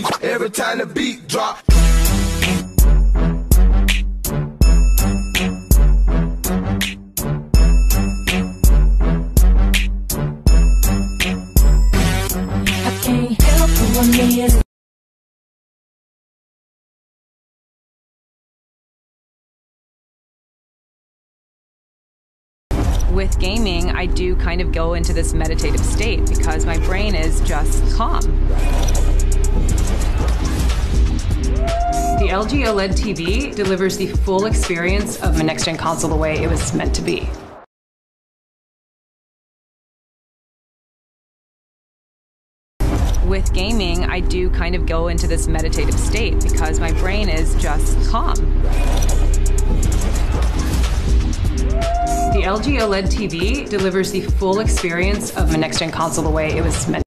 beat every time the beat drop. I can't help who I'm with gaming, I do kind of go into this meditative state because my brain is just calm. The LG OLED TV delivers the full experience of a next gen console the way it was meant to be. With gaming, I do kind of go into this meditative state because my brain is just calm. The LG OLED TV delivers the full experience of a next gen console the way it was meant.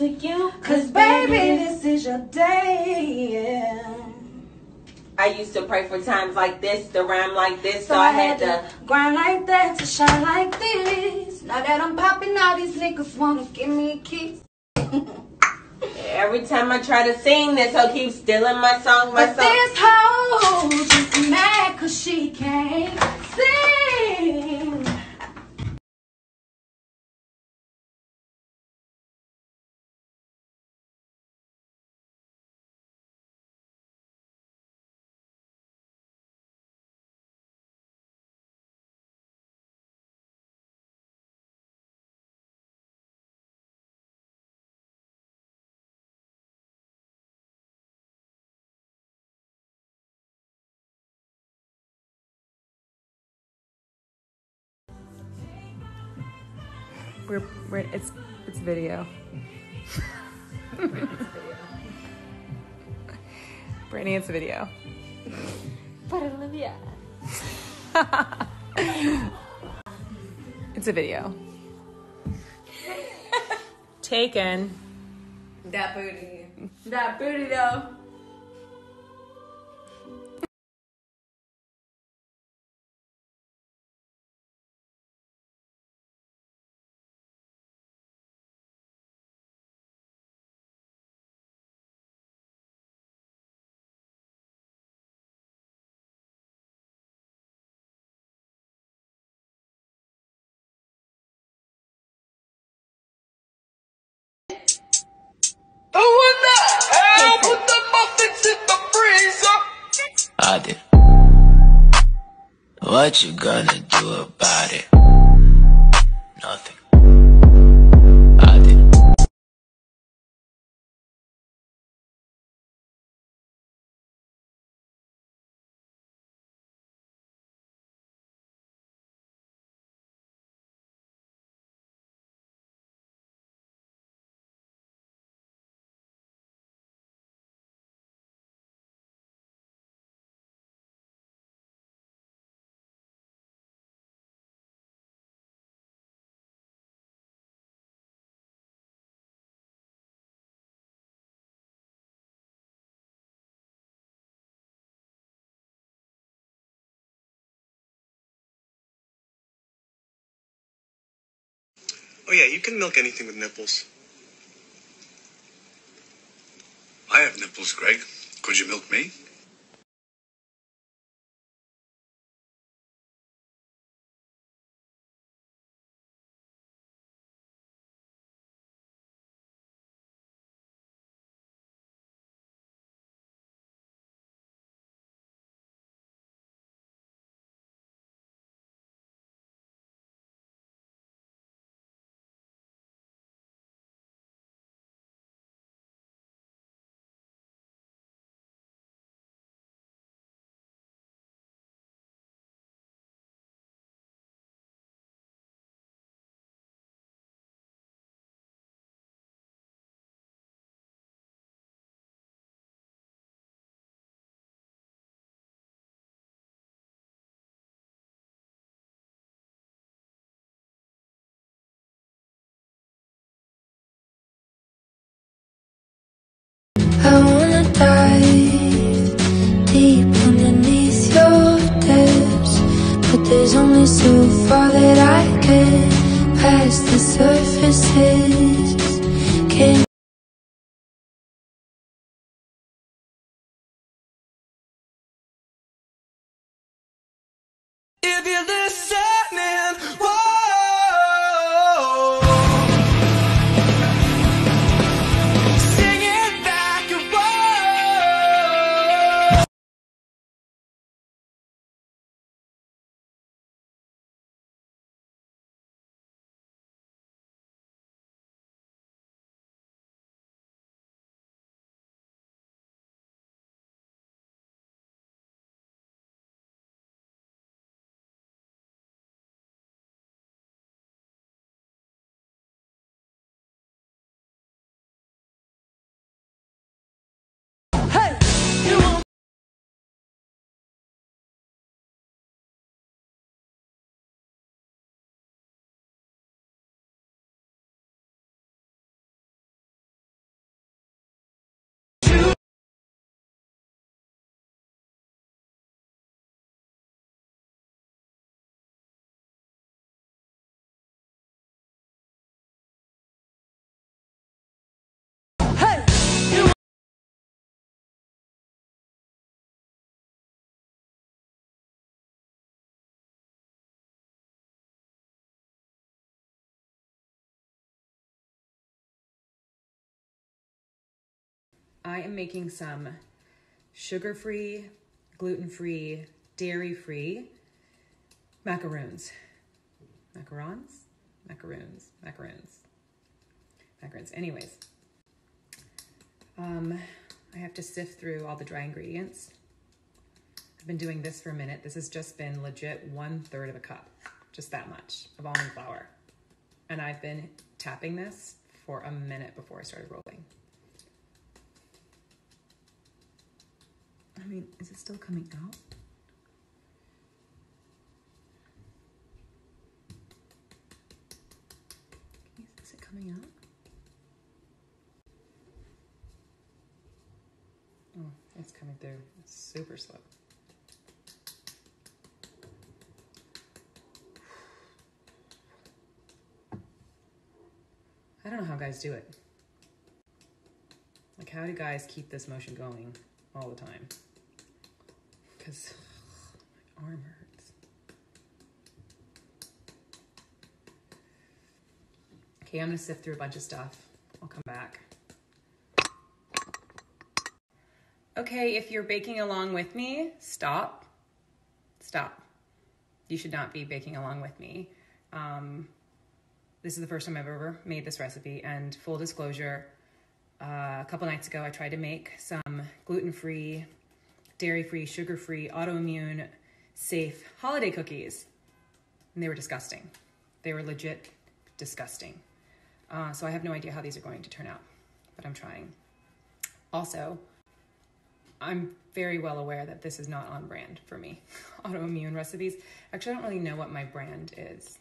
To you, Cause baby, this is your day. I used to pray for times like this, to rhyme like this, So I had to grind like that to shine like this. Now that I'm popping, all these niggas wanna give me a kiss. Every time I try to sing, this hoe keeps stealing my song, my But song. this hoe just mad cause she can't sing. We're, we're it's it's video. Brittany, it's a video. But Olivia. It's a video. Taken. That booty. That booty though. I did. What you gonna do about it? Oh yeah, you can milk anything with nipples. I have nipples, Greg. Could you milk me? I wanna dive deep underneath your depths, but there's only so far that I can past the surfaces. I am making some sugar free, gluten free, dairy free macaroons. Macarons? Macaroons. Macaroons. Macarons. Anyways, um, I have to sift through all the dry ingredients. I've been doing this for a minute. This has just been legit one third of a cup, just that much of almond flour. And I've been tapping this for a minute before I started rolling. I mean, is it still coming out? Is it coming out? Oh, it's coming through. It's super slow. I don't know how guys do it. Like, how do guys keep this motion going all the time? Because my arm hurts. Okay, I'm gonna sift through a bunch of stuff. I'll come back. Okay, if you're baking along with me, stop. Stop. You should not be baking along with me. Um, this is the first time I've ever made this recipe, and full disclosure, uh, a couple nights ago I tried to make some gluten-free, dairy-free, sugar-free, autoimmune safe holiday cookies, and they were disgusting. They were legit disgusting. Uh, so I have no idea how these are going to turn out, but I'm trying. Also, I'm very well aware that this is not on brand for me. Autoimmune recipes. Actually, I don't really know what my brand is.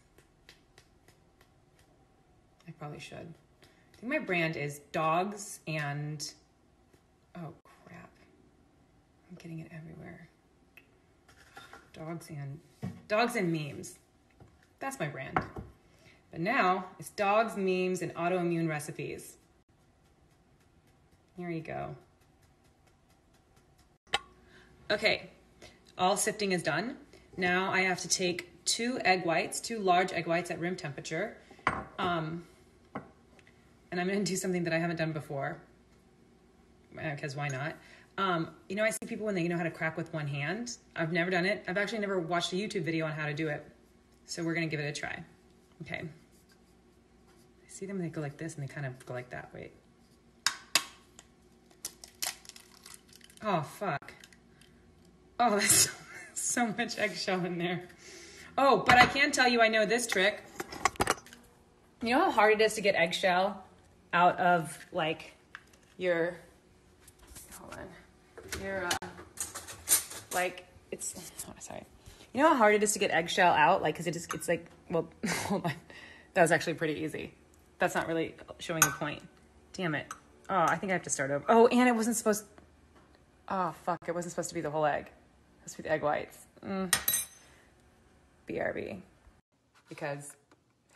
I probably should. I think my brand is dogs and. Oh. I'm getting it everywhere. Dogs and. Dogs and memes. That's my brand. But now it's dogs, memes, and autoimmune recipes. Here you go. Okay, all sifting is done. Now I have to take two egg whites, two large egg whites at room temperature. Um, and I'm gonna do something that I haven't done before, because why not? Um, you know, I see people when they know how to crack with one hand. I've never done it. I've actually never watched a YouTube video on how to do it. So we're gonna give it a try. Okay. I see them, they go like this and they kind of go like that. Wait. Oh, fuck. Oh, that's so, much eggshell in there. Oh, but I can tell you I know this trick. You know how hard it is to get eggshell out of like your. Your uh like it's oh, sorry. You know how hard it is to get eggshell out like cuz it just it's like well hold on. That was actually pretty easy. That's not really showing the point. Damn it. Oh, I think I have to start over. Oh, and it wasn't supposed. Oh fuck! It wasn't supposed to be the whole egg. It was to be the egg whites. Mm. BRB. Because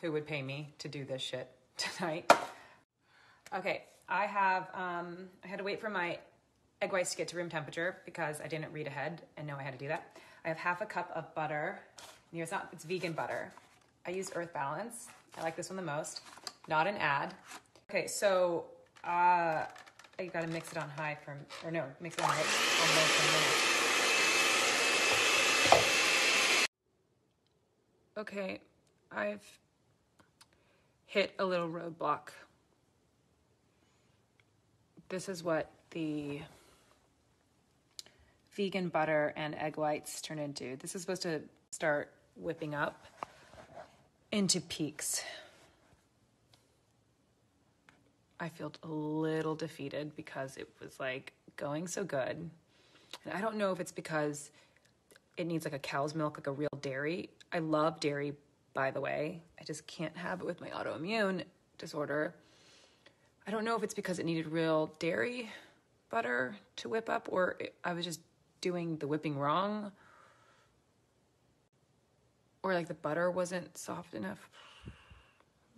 who would pay me to do this shit tonight? Okay, I have. Um, I had to wait for my egg whites to get to room temperature because I didn't read ahead and know I had to do that. I have half a cup of butter. It's not. It's vegan butter. I use Earth Balance. I like this one the most. Not an ad. Okay, so uh, I gotta mix it on high for, or no, mix it on, high. Okay, I've hit a little roadblock. This is what the vegan butter and egg whites turn into. This is supposed to start whipping up into peaks. I felt a little defeated because it was like going so good. And I don't know if it's because it needs like a cow's milk, like a real dairy. I love dairy, by the way. I just can't have it with my autoimmune disorder. I don't know if it's because it needed real dairy butter to whip up or it- I was just doing the whipping wrong or like the butter wasn't soft enough.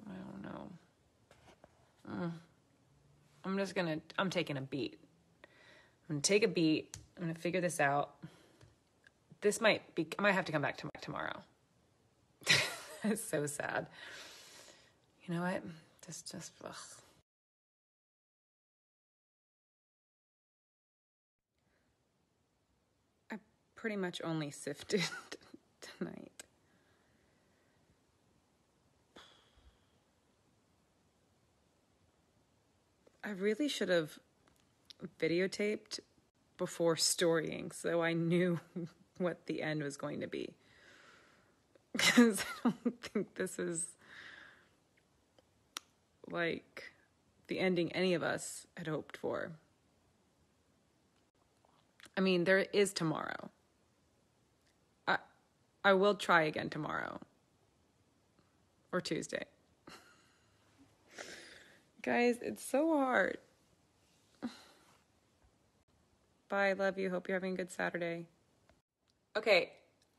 I don't know. Mm. I'm just gonna, I'm taking a beat. I'm gonna take a beat. I'm gonna figure this out. This might be, I might have to come back to tomorrow. it's so sad. You know what? Just, just, ugh. Pretty much only sifted tonight. I really should have videotaped before storying so I knew what the end was going to be. Because I don't think this is like the ending any of us had hoped for. I mean, there is tomorrow. I will try again tomorrow. Or Tuesday. Guys, it's so hard. Bye, love you. Hope you're having a good Saturday. Okay,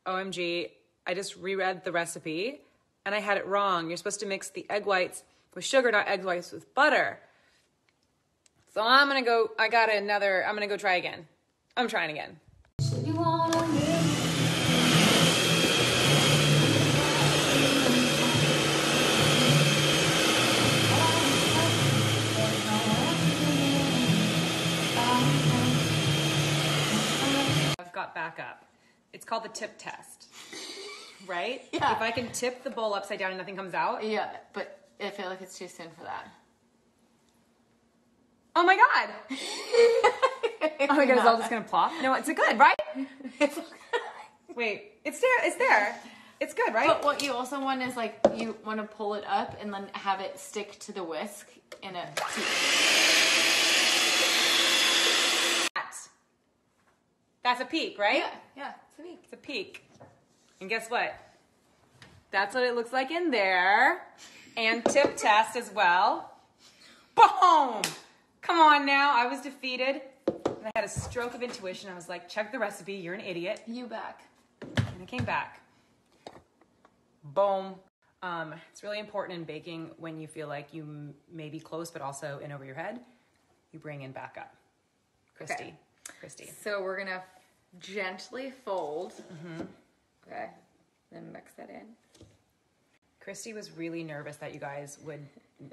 OMG, I just reread the recipe and I had it wrong. You're supposed to mix the egg whites with sugar, not egg whites with butter. So I'm gonna go, I got another, I'm gonna go try again. I'm trying again. I've up. It's called the tip test, right? Yeah. If I can tip the bowl upside down and nothing comes out. Yeah, but I feel like it's too soon for that. Oh my god! oh my god, it's all just gonna plop. No, it's good, right? Wait, it's there. It's there. It's good, right? But what you also want is like you want to pull it up and then have it stick to the whisk in a. That's- That's a peak, right? Yeah, yeah, it's a peak. It's a peak. And guess what? That's what it looks like in there. And tip test as well. Boom! Come on now. I was defeated. And I had a stroke of intuition. I was like, check the recipe. You're an idiot. You back. And I came back. Boom. Um, it's really important in baking when you feel like you m- may be close, but also in over your head. You bring in backup. Christy. Okay. Christy. So we're gonna gently fold. Mm-hmm. Okay. Then mix that in. Christy was really nervous that you guys would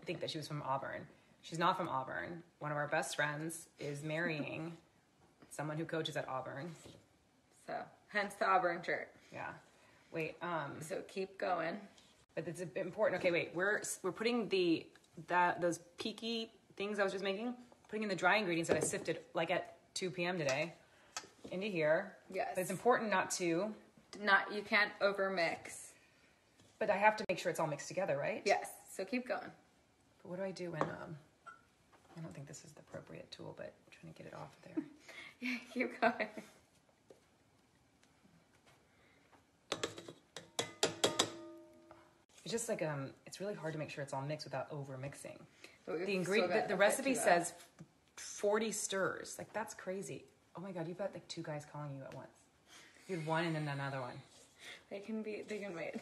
think that she was from Auburn. She's not from Auburn. One of our best friends is marrying someone who coaches at Auburn. So hence the Auburn shirt. Yeah. Wait, um, So keep going. but it's important. Okay, wait. We're we're putting the that those peaky things I was just making, putting in the dry ingredients that I sifted like at 2 p.m. today into here. Yes. But it's important not to, Not you can't over mix. but I have to make sure it's all mixed together, right? Yes. So keep going. But what do I do when um I don't think this is the appropriate tool, but I'm trying to get it off of there. Yeah, keep going. It's just like um, it's really hard to make sure it's all mixed without over mixing. The ingredient, the, the recipe says 40 stirs. Like that's crazy. Oh my god, you've got like two guys calling you at once. You had one and then another one. They can be. They can wait.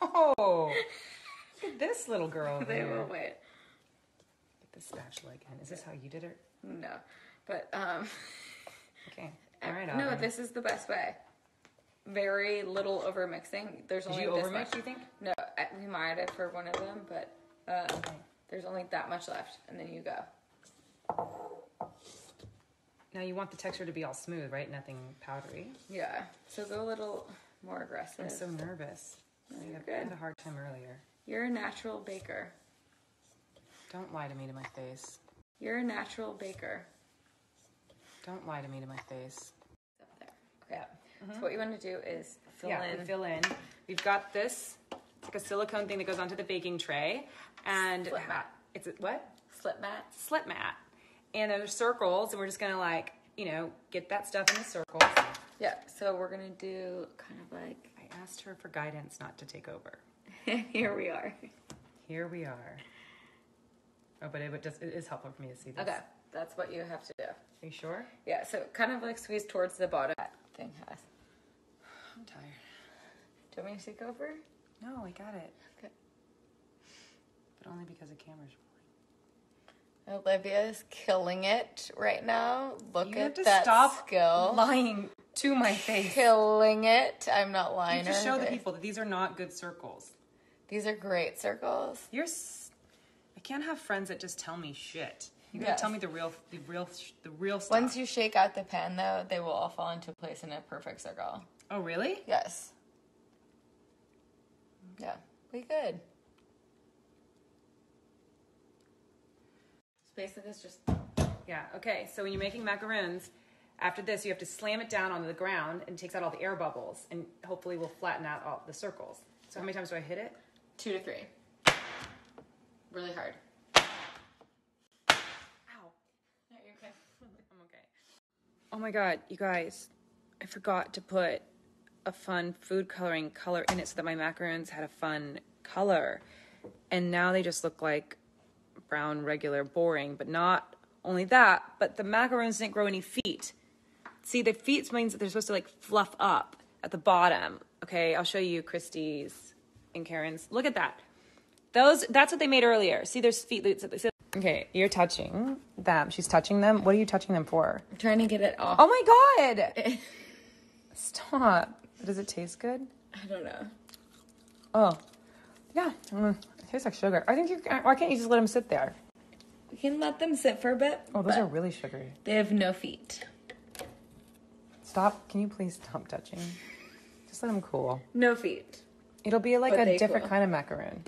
Oh, look at this little girl they will wait. Get the spatula again. Is this how you did it? No, but um. Okay. All right. no, this is the best way. Very little over mixing. There's Did only you this overmix? much. You think? No, I- we might have for one of them, but um, there's only that much left, and then you go. Now you want the texture to be all smooth, right? Nothing powdery. Yeah. So go a little more aggressive. I'm so nervous. I you're had- good. Had a hard time earlier. You're a natural baker. Don't lie to me to my face. You're a natural baker. Don't lie to me to my face. Up there. Okay. So mm-hmm. what you want to do is fill yeah, in. fill in. We've got this. It's like a silicone thing that goes onto the baking tray, and Slip mat. It's a, what? slip mat. Slip mat. And there's circles, and we're just gonna like, you know, get that stuff in the circles. Yeah. So we're gonna do kind of like. I asked her for guidance not to take over. Here we are. Here we are. Oh, but it just it is helpful for me to see this. Okay. That's what you have to do. Are you sure? Yeah. So kind of like squeeze towards the bottom. That thing has. I'm tired. Do you want me to take over? No, I got it. Okay. But only because the camera's Olivia's killing it right now. Look You at have to that stop skill. lying to my face. Killing it. I'm not You lying. have to show the people that these are not good circles. These are great circles. You're. s- I can't have friends that just tell me shit. You gotta Yes. tell me the real, the real, the real stuff. Once you shake out the pan, though, they will all fall into place in a perfect circle. oh, really? Yes. Yeah, we good. Basically, it's just Yeah. Okay. So when you're making macaroons, after this, you have to slam it down onto the ground and it takes out all the air bubbles, and hopefully will flatten out all the circles. So how many times do I hit it? two to three. Really hard. Ow. No, you're okay. I'm okay. Oh my god, you guys, I forgot to put a fun food coloring color in it so that my macaroons had a fun color. And now they just look like brown, regular, boring. But not only that, but the macaroons didn't grow any feet. See, the feet means that they're supposed to like fluff up at the bottom. Okay, I'll show you Christie's and Karen's. Look at that. Those, that's what they made earlier. See, there's feet. Okay, you're touching them. She's touching them. What are you touching them for? I'm trying to get it off. Oh my god! Stop. Does it taste good? I don't know. Oh, yeah. Mm, tastes like sugar. I think you. Why can't you just let them sit there? We can let them sit for a bit. Oh, those but are really sugary. They have no feet. Stop. Can you please stop touching? Just let them cool. No feet. It'll be like But a different cool. kind of macaroon.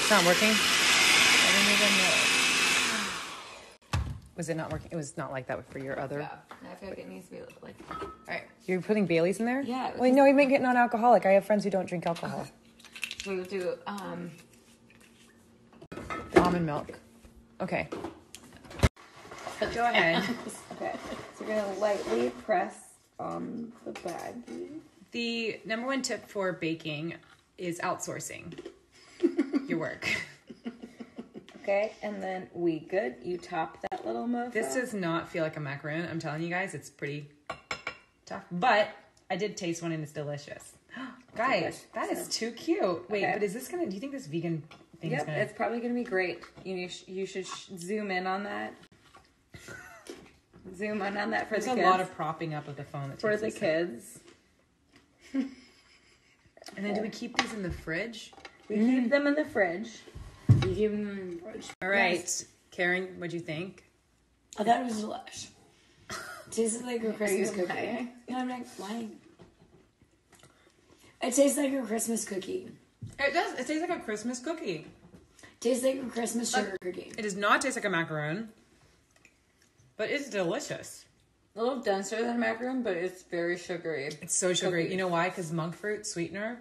It's not working. Was it not working? It was not like that for your other. Yeah. I feel like it needs to be like. All right. You're putting Bailey's in there? Yeah, Wait, no, you make it non-alcoholic. I have friends who don't drink alcohol. So we'll do um. Almond milk. Okay. Go ahead. Okay. So we're gonna lightly press on the baggie. The number one tip for baking is outsourcing your work. Okay, and then we good. You top that little mofo. This does not feel like a macaroon. I'm telling you guys, it's pretty tough. But I did taste one and it's delicious. guys, that is too cute. Wait, Okay. but is this gonna? Do you think this vegan thing is gonna? it's probably gonna be great. You sh- you should sh- zoom in on that. Zoom in on that for There's the kids. There's a lot of propping up of the phone. That for the kids. And then do we keep these in the fridge? We keep them in the fridge. We keep them in the fridge. All right, Karen, what'd you think? Oh, I thought it was delish. Tasted like a Christmas cookie. lying? No, I'm not lying. It tastes like a Christmas cookie. It does. It tastes like a Christmas cookie. Tastes like a Christmas sugar cookie. It does not taste like a macaroon, but it's delicious. A little denser than a macaron, but it's very sugary. It's so sugary. Cookie. You know why? Because monk fruit sweetener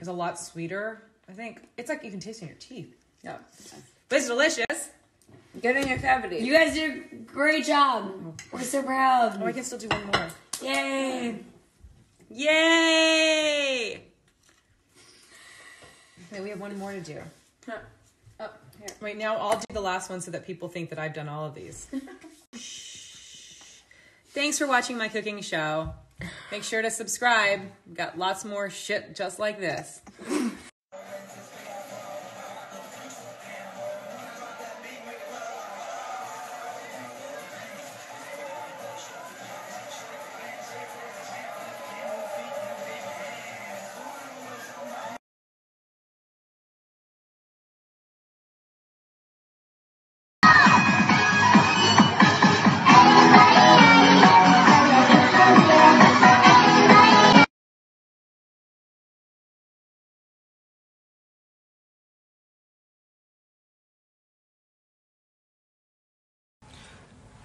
is a lot sweeter. I think it's like you can taste it in your teeth. Yeah. But it's delicious. Get in your cavity. You guys did a great job. We're so proud. Oh, I can still do one more. Yay! Yay! Okay, we have one more to do. Oh, here. Wait, now I'll do the last one so that people think that I've done all of these. Thanks for watching my cooking show. Make sure to subscribe. We've got lots more shit just like this.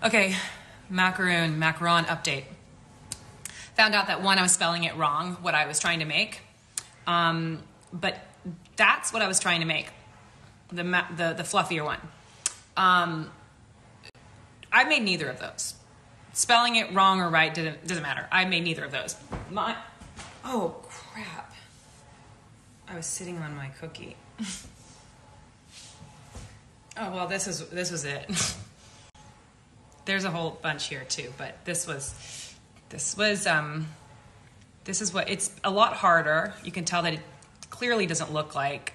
Okay, macaroon, macaron update. Found out that one, I was spelling it wrong, what I was trying to make. Um, but that's what I was trying to make, the, ma- the, the fluffier one. Um, I made neither of those. Spelling it wrong or right didn't, doesn't matter. I made neither of those. My, oh crap. I was sitting on my cookie. oh well, this is this was it. There's a whole bunch here too, but this was this was um this is what it's a lot harder. You can tell that it clearly doesn't look like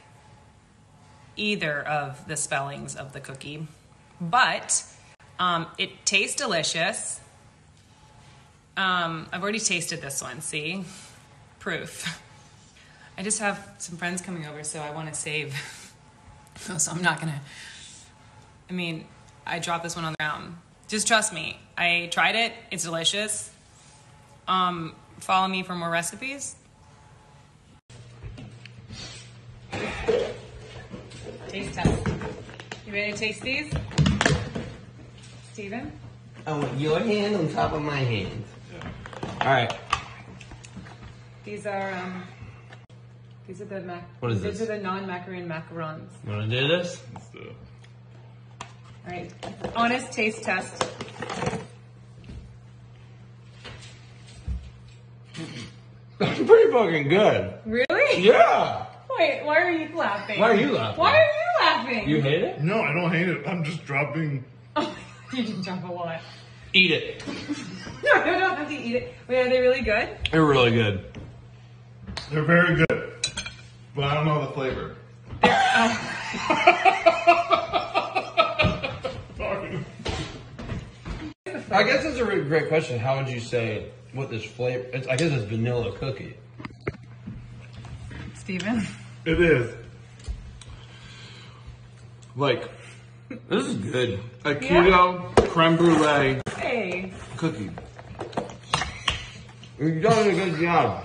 either of the spellings of the cookie, but um, it tastes delicious. Um, I've already tasted this one. See, proof. I just have some friends coming over, so I want to save. so I'm not gonna. I mean, I dropped this one on the ground. Just trust me. I tried it. It's delicious. Um, follow me for more recipes. Taste test. You ready to taste these? Steven? I want your hand on top of my hand. All right. These are um, these are the mac. What is these this? are the non-macaroon macarons. You Want to do this? All right, honest taste test. That's pretty fucking good. Really? Yeah. Wait, why are you laughing? Why are you laughing? Why are you laughing? You hate it? No, I don't hate it. I'm just dropping. Oh, you didn't drop a lot. Eat it. No, I don't have to eat it. Wait, are they really good? They're really good. They're very good, but I don't know the flavor. I guess that's a really great question. How would you say what this flavor? It's, I guess it's vanilla cookie. Steven? It is. Like, this is good. A keto creme brulee Hey. cookie. You've done a good job.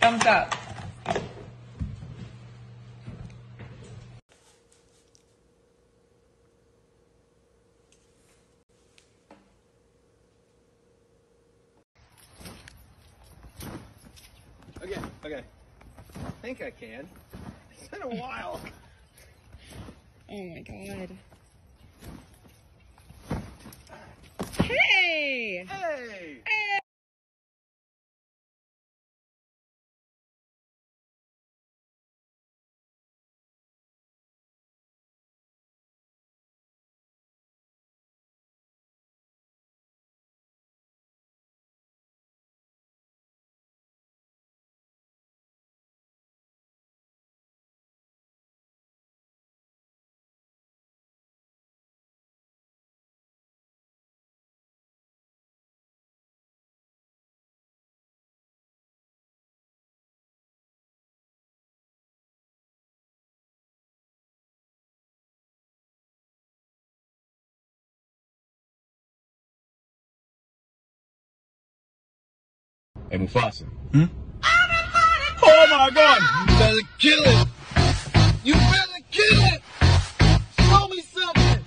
Thumbs up. Think I can. It's been a while. Oh my god. Hey! Hey! Hey, Mufasa. Hmm? Oh my god! You better kill it! You better kill it! Show me something!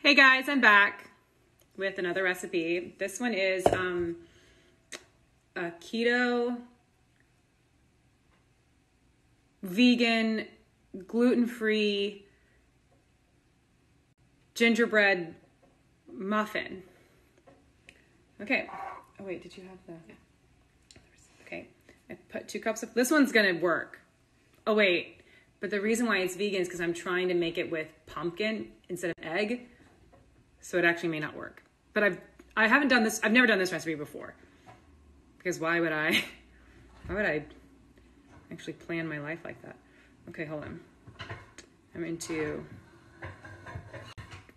Hey guys, I'm back with another recipe. This one is um, a keto, vegan, gluten free gingerbread muffin. Okay. Oh, wait, did you have the. Okay. I put two cups of. This one's gonna work. Oh, wait. But the reason why it's vegan is because I'm trying to make it with pumpkin instead of egg. So it actually may not work. But I've I haven't done this I've never done this recipe before. Because why would I why would I actually plan my life like that? Okay, hold on. I'm into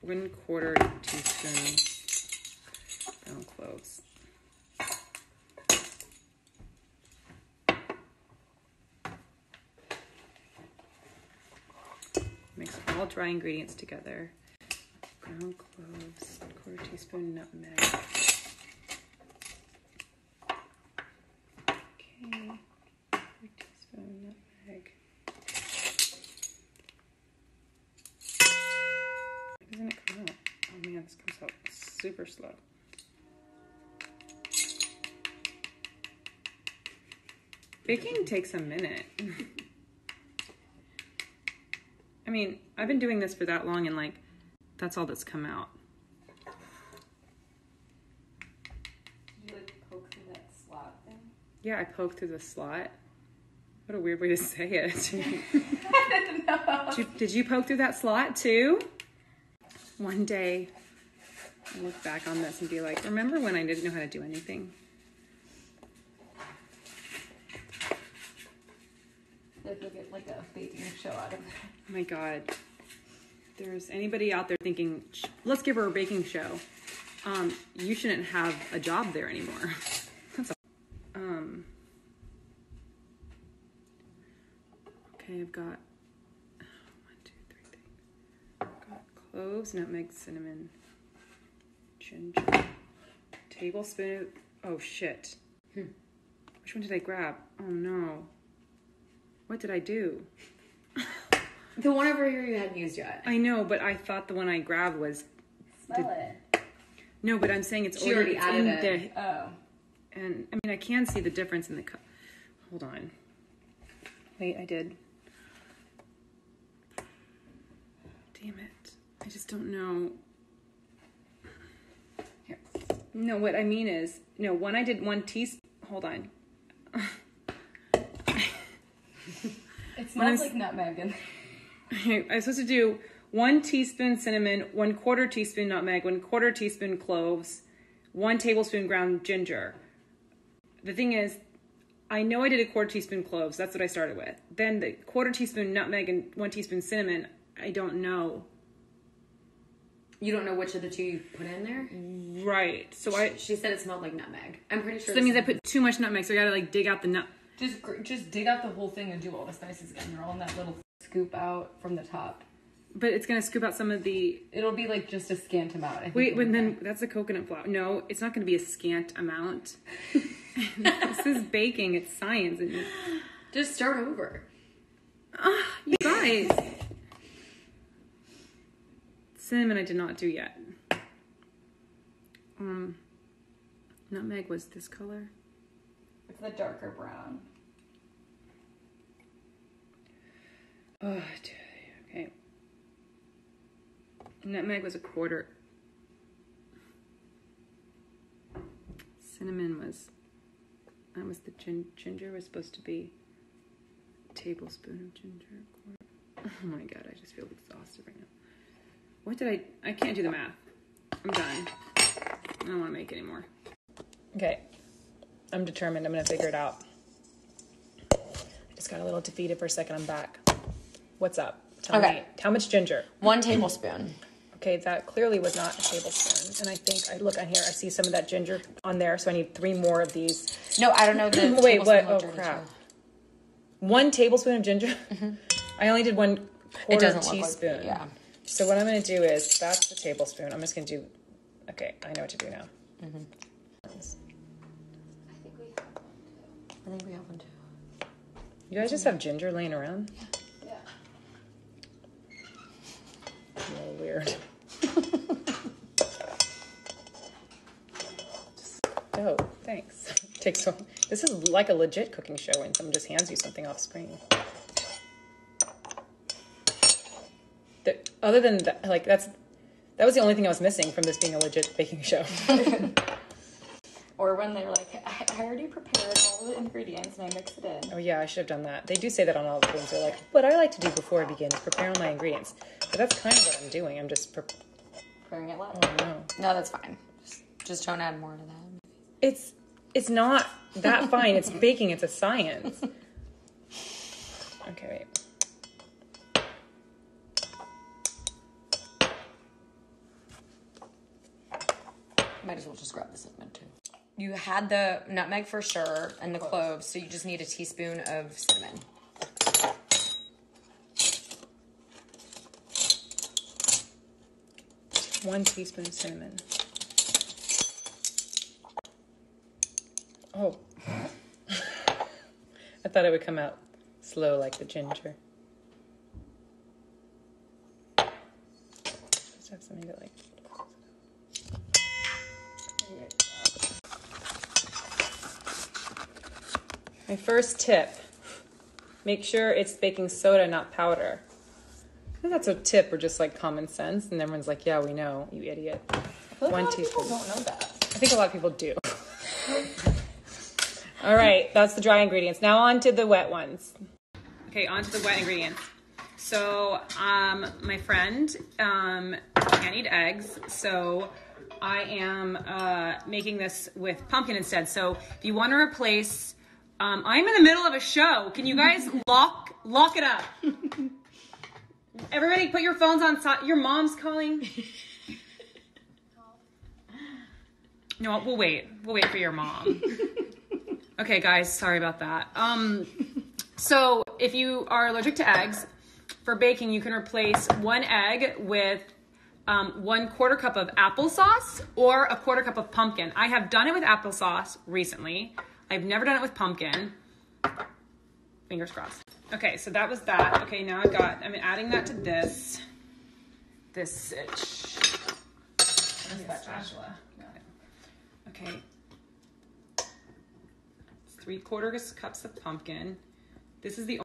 one quarter teaspoon brown cloves. Mix all dry ingredients together. Brown cloves, quarter teaspoon nutmeg. Doesn't it come out? Oh man, this comes out super slow. Baking takes a minute. I mean, I've been doing this for that long and like that's all that's come out. Did you like poke through that slot thing? Yeah, I poked through the slot. What a weird way to say it. I don't know. did, you, did you poke through that slot too? One day, I'll look back on this and be like, remember when I didn't know how to do anything? Like, look at like a baking show out of it. Oh my god. If there's anybody out there thinking, let's give her a baking show, um, you shouldn't have a job there anymore. That's a, um, okay, I've got one, two, three things. I've got cloves, nutmeg, cinnamon, ginger, tablespoon. Oh shit. Hmm. Which one did I grab? Oh no. What did I do? The one over here you hadn't used yet. I know, but I thought the one I grabbed was Smell it. no. But I'm saying it's She already added in it. the- Oh. and I mean I can see the difference in the cup. Hold on. Wait, I did. Damn it! I just don't know. Here. No, what I mean is no. One I did one teaspoon. Hold on. It smells like nutmeg and I was supposed to do one teaspoon cinnamon, one quarter teaspoon nutmeg, one quarter teaspoon cloves, one tablespoon ground ginger. The thing is, I know I did a quarter teaspoon cloves. That's what I started with. Then the quarter teaspoon nutmeg and one teaspoon cinnamon. I don't know. You don't know which of the two you put in there? Right. So I. She said it smelled like nutmeg. I'm pretty sure. So that means I put too much nutmeg. So I gotta like dig out the nut. just just dig out the whole thing and do all the spices again. They're all in that little scoop out from the top. But it's gonna scoop out some of the. It'll be like just a scant amount. I think Wait, it'll when be then that's the coconut flour. No, it's not gonna be a scant amount. this is baking. It's science. And Just start over. Ah, you guys. Cinnamon I did not do yet. Um, nutmeg was this color. It's the darker brown. Oh, okay. Nutmeg was a quarter. Cinnamon was. That was the gin- ginger was supposed to be. A tablespoon of ginger. Oh my god! I just feel exhausted right now. What did I? I can't do the math. I'm done. I don't want to make anymore. Okay, I'm determined. I'm gonna figure it out. I just got a little defeated for a second. I'm back. What's up? Tell Okay. me. How much ginger? One tablespoon. Okay, that clearly was not a tablespoon. And I think I look on here. I see some of that ginger on there, so I need three more of these. No, I don't know the. Wait, what? Oh crap! One tablespoon of ginger. Mm-hmm. I only did one quarter doesn't look like- teaspoon. yeah. So what I'm going to do is, that's the tablespoon. I'm just going to do, okay, I know what to do now. Mm -hmm. I think we have one too. I think we have one too. You guys just have ginger laying around? Yeah. yeah. A little weird. oh, thanks. Takes so. This is like a legit cooking show when someone just hands you something off screen. The, other than that, like that's that was the only thing I was missing from this being a legit baking show. Or when they're like, I, I already prepared all the ingredients and I mix it in. oh yeah, I should have done that. They do say that on all the things. They're like, what I like to do before I begin is prepare all my ingredients. But that's kind of what I'm doing. I'm just. Pre- Preparing it loud. oh no. No, that's fine. Just, just don't add more to that. It's it's not that fine. It's baking. It's a science. Okay, wait. Might as well just grab the cinnamon too. You had the nutmeg for sure and the cloves, so you just need a teaspoon of cinnamon. One teaspoon of cinnamon. Oh. I thought it would come out slow like the ginger. Just have something to like. My first tip make sure it's baking soda, not powder. I that's a tip or just like common sense, and everyone's like, yeah, we know, you idiot. One teaspoon. don't know that. I think a lot of people do. All right, that's the dry ingredients. Now on to the wet ones. Okay, on to the wet ingredients. So, um, my friend um, can't eat eggs, so I am uh, making this with pumpkin instead. So, if you want to replace, um, I'm in the middle of a show. Can you guys lock lock it up? Everybody, put your phones on. Si- your mom's calling. No, we'll wait. We'll wait for your mom. okay, guys, sorry about that. Um, so if you are allergic to eggs, for baking, you can replace one egg with um, one quarter cup of applesauce or a quarter cup of pumpkin. I have done it with applesauce recently. I've never done it with pumpkin. Fingers crossed. Okay, so that was that. Okay, now I've got, I'm adding that to this. This sitch. spatula. Got it. Okay. Three quarters cups of pumpkin. This is the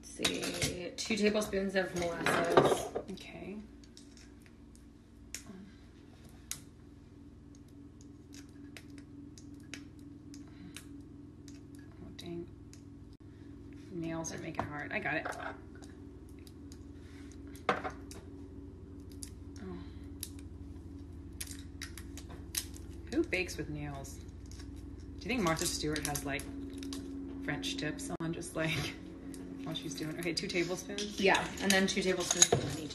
Let's see, two tablespoons of molasses. okay. Oh dang. Nails are making it hard. I got it. Oh. Who bakes with nails? Do you think Martha Stewart has like French tips on just like while she's doing? Okay, two tablespoons. Yeah, and then two tablespoons of honey.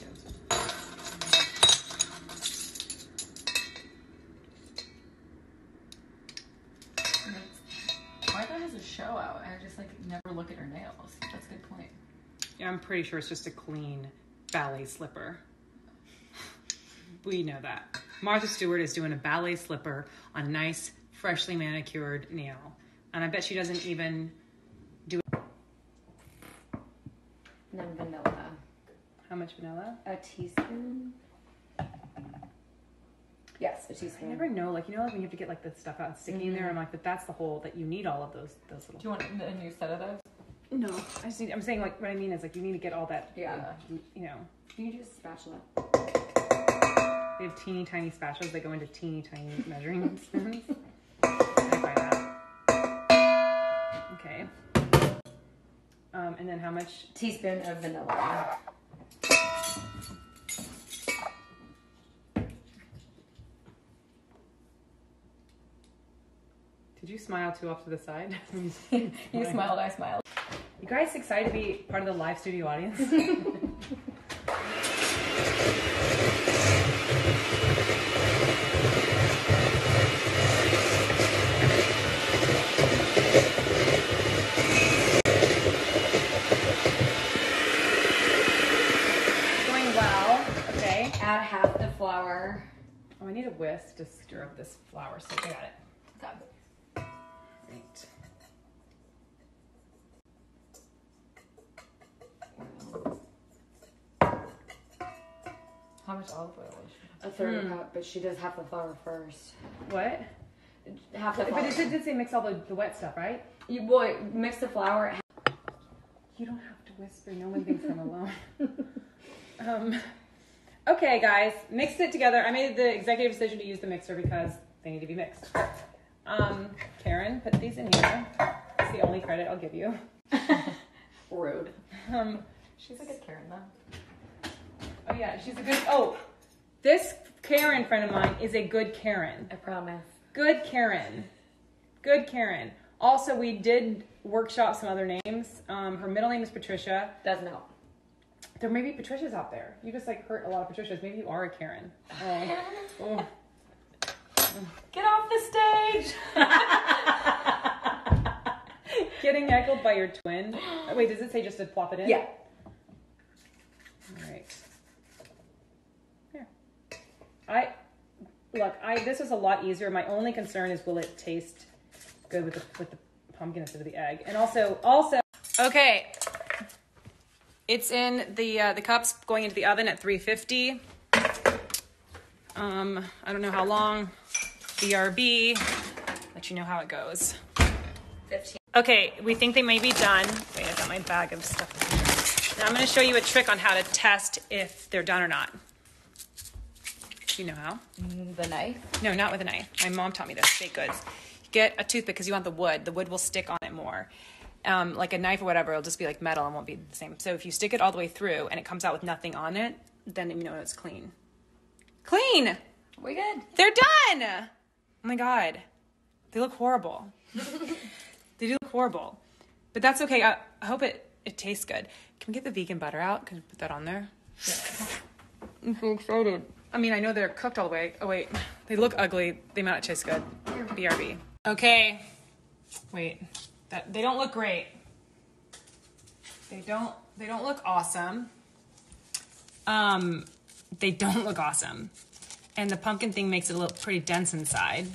Martha has a show out. I just like never look at her nails. That's a good point. Yeah, I'm pretty sure it's just a clean ballet slipper. We know that. Martha Stewart is doing a ballet slipper on a nice, freshly manicured nail. And I bet she doesn't even do And then vanilla. How much vanilla? A teaspoon. Yes, a I teaspoon. never know. Like, you know, like when you have to get like the stuff out and sticky in there, I'm like, but that's the whole that you need all of those those little. Do you want a new set of those? No, I just need, I'm saying like what I mean is like you need to get all that. Yeah. You know, You can use a spatula. they have teeny tiny spatulas that go into teeny tiny measuring spoons. I buy that. Okay. Um, and then how much? Teaspoon of vanilla. Smile too off to the side? You smiled, I smiled. You guys excited to be part of the live studio audience? Going well. Okay. Add half the flour. Oh, I need a whisk to stir up this flour. So I got it. How much olive oil is she? A third Hmm. cup, but she does half the flour first. What? Half the flour. But it did, did say mix all the, the wet stuff, right? You boy, mix the flour. You don't have to whisper. No one thinks I'm alone. um, okay, guys, mix it together. I made the executive decision to use the mixer because they need to be mixed. Um, Karen, put these in here. It's the only credit I'll give you. Rude. Um, She's a good Karen though. Yeah, she's a good. Oh, this Karen friend of mine is a good Karen. I promise. Good Karen. Good Karen. Also, we did workshop some other names. Um, her middle name is Patricia. Doesn't help. There may be Patricias out there. You just like hurt a lot of Patricias. Maybe you are a Karen. Oh. Oh. Get off the stage. Getting heckled by your twin. Wait, does it say just to plop it in? Yeah. All right. I look. I this is a lot easier. My only concern is will it taste good with the with the pumpkin instead of the egg, and also also. Okay. It's in the uh, the cups going into the oven at 350. Um, I don't know how long. BRB. Let you know how it goes. 15. Okay, we think they may be done. Wait, I got my bag of stuff. Now I'm going to show you a trick on how to test if they're done or not. You know how? The knife. No, not with a knife. My mom taught me this. Baked goods. Get a toothpick because you want the wood. The wood will stick on it more. Um, like a knife or whatever, it'll just be like metal and won't be the same. So if you stick it all the way through and it comes out with nothing on it, then you know it's clean. Clean. We good? They're done. Oh my god, they look horrible. they do look horrible, but that's okay. I, I hope it it tastes good. Can we get the vegan butter out? Can we put that on there? I'm so excited. I mean, I know they're cooked all the way. Oh wait, they look ugly. They might not taste good. BRB. Okay. Wait, that they don't look great. They don't. They don't look awesome. Um, they don't look awesome and the pumpkin thing makes it look pretty dense inside.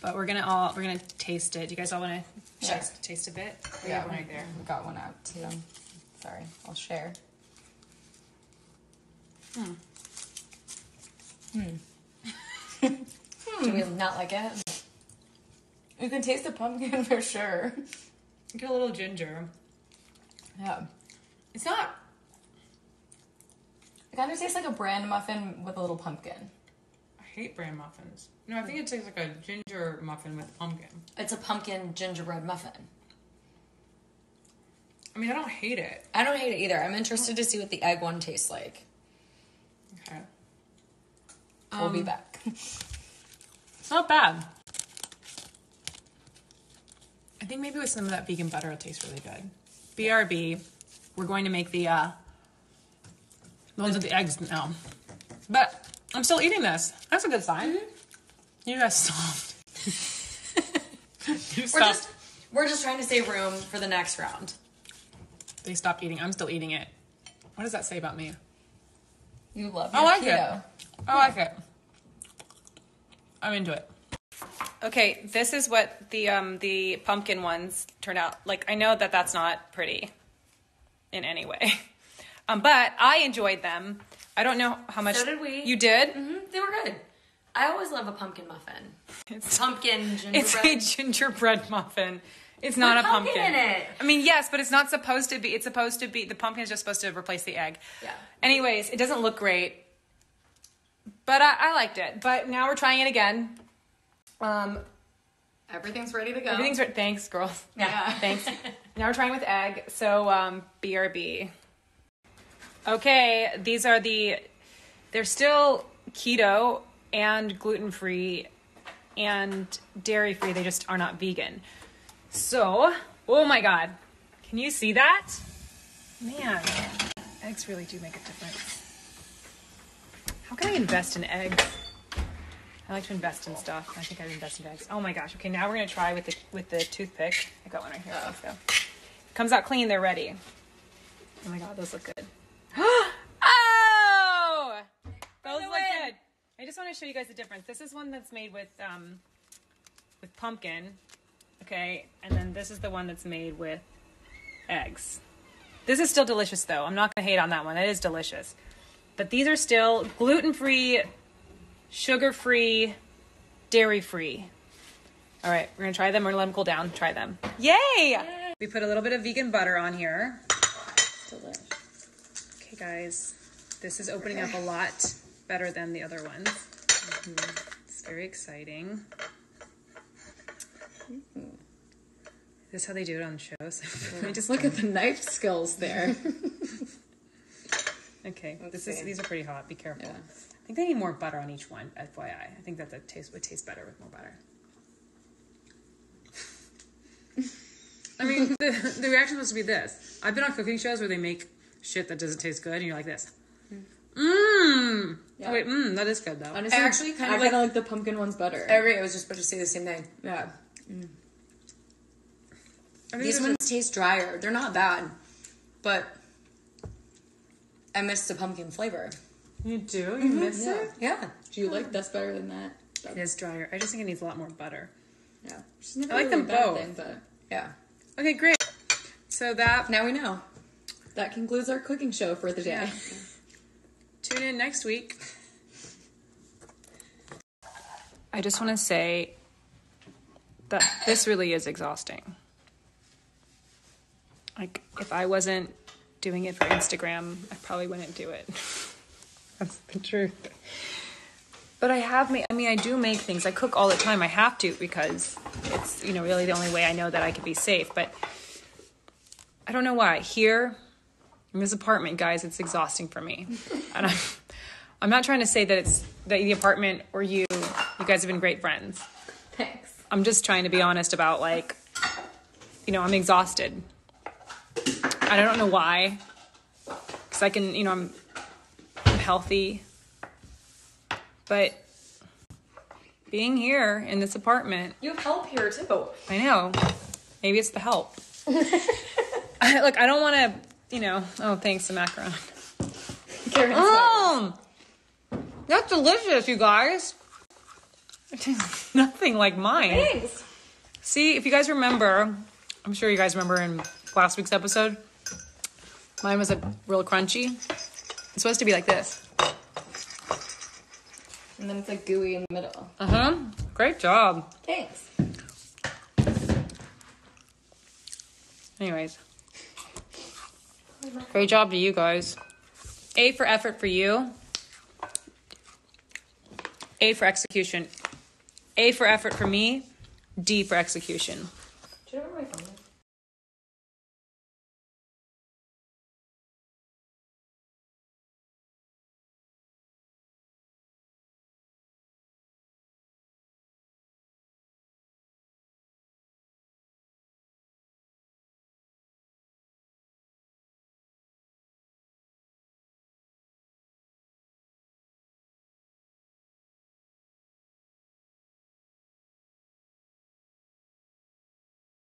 But we're gonna all we're gonna taste it. Do you guys all want to Yeah. taste, taste a bit? We Yeah, got one right there. We got one out too. Sorry, I'll share. Hmm. Do we not like it? You can taste the pumpkin for sure. Get a little ginger. Yeah. It's not. It kind of tastes like a bran muffin with a little pumpkin. I hate bran muffins. No, I think it tastes like a ginger muffin with pumpkin. It's a pumpkin gingerbread muffin. I mean, I don't hate it. I don't hate it either. I'm interested to see what the egg one tastes like. Okay. we'll be Um, back. It's not bad. I think maybe with some of that vegan butter, it'll taste really good. BRB. We're going to make the uh, the ones with the eggs now. But I'm still eating this. That's a good sign. You guys stopped. you We're just we're just trying to save room for the next round. They stopped eating. I'm still eating it. What does that say about me? You love I like keto. it. I like it. I'm into it. Okay, this is what the um the pumpkin ones turned out. Like I know that that's not pretty in any way. Um but I enjoyed them. I don't know how much So did we. You did? hmm They were good. I always love a pumpkin muffin. It's Pumpkin gingerbread. It's a gingerbread muffin. It's not With a pumpkin. pumpkin in it. I mean, yes, but it's not supposed to be. It's supposed to be. The pumpkin is just supposed to replace the egg. Yeah. Anyways, it doesn't look great, but I, I liked it. But now we're trying it again. Um, Everything's ready to go. everything's right. Thanks, girls. Yeah. Thanks. now we're trying with egg. So um, BRB. Okay, these are the. They're still keto and gluten free and dairy free. They just are not vegan. So, oh my god, can you see that? Man, eggs really do make a difference. How can I invest in eggs? I like to invest in stuff. I think I'd invest in eggs. Oh my gosh. Okay, now we're gonna try with the with the toothpick. I got one right here. Let's go. Comes out clean. They're ready. Oh my god, those look good. oh, those look good. I just want to show you guys the difference. This is one that's made with um, with pumpkin, okay, and then this is the one that's made with eggs. This is still delicious though. I'm not gonna hate on that one. It is delicious. But these are still gluten free, sugar free, dairy free. All right, we're gonna try them. We're gonna let them cool down. Try them. Yay! We put a little bit of vegan butter on here. Okay, guys, this is opening up a lot better than the other ones. Mm-hmm. It's very exciting. This is how they do it on shows. Let me just Look at the knife skills there. Okay, Let's this is these are pretty hot. Be careful. I think they need more butter on each one. FYI, I think that the taste would taste better with more butter. I mean, the, the reaction was to be this. I've been on cooking shows where they make shit that doesn't taste good, and you're like this. Mm. Mmm. Yeah. Wait, mmm, that is good though. Honestly, I actually kind I of kinda like- like the pumpkin ones better. I agree. I was just about to say the same thing. yeah. Mm. I think These ones taste drier. They're not bad, but I miss the pumpkin flavor. You do? You mm-hmm. miss yeah. it? Yeah. Do you like that's better than that? It is drier. I just think it needs a lot more butter. Yeah. I like really them both. Thing, but Yeah. Okay, great. So that now we know. That concludes our cooking show for the day. Yeah. Tune in next week. I just want to say that this really is exhausting. Like, if I wasn't doing it for Instagram, I probably wouldn't do it. That's the truth. But I have made, I mean, I do make things. I cook all the time. I have to because it's, you know, really the only way I know that I can be safe. But I don't know why. Here, in this apartment, guys, it's exhausting for me. And I'm I'm not trying to say that it's that the apartment or you you guys have been great friends. Thanks. I'm just trying to be honest about like you know, I'm exhausted. I don't know why. Cuz I can, you know, I'm I'm healthy. But being here in this apartment, You have help here too. I know. Maybe it's the help. I, look, I don't want to, you know. Oh, thanks, the macaron. Karen's Oh, um, that's delicious, you guys. Nothing like mine. Thanks. See, if you guys remember, I'm sure you guys remember in last week's episode, mine was a real crunchy. It's supposed to be like this. And then it's like gooey in the middle. Uh huh. Great job. Thanks. Anyways, great job to you guys. A for effort for you. A for execution. A for effort for me. D for execution.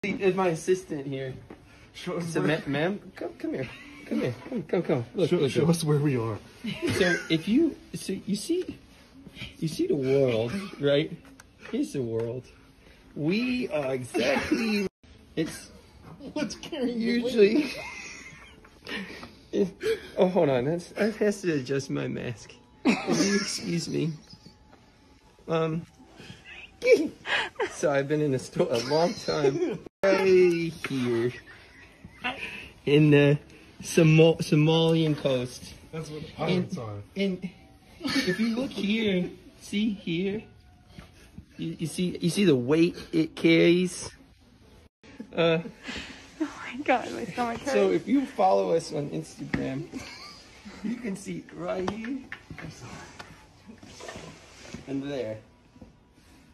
Is my assistant here? So, ma- ma'am, come, come here, come here, come, come, come. Look, Show, look, show look. us where we are. So if you, so you see, you see the world, right? Here's the world. We are exactly. It's. What's carrying usually. Oh, hold on. That's I has to adjust my mask. Will you excuse me? Um. So I've been in the store a long time. Right here, in the Somal- Somalian coast. That's what the And, are. and if you look here, see here, you, you see you see the weight it carries. Uh, Oh my god, my stomach hurts. so if you follow us on Instagram, you can see right here and there.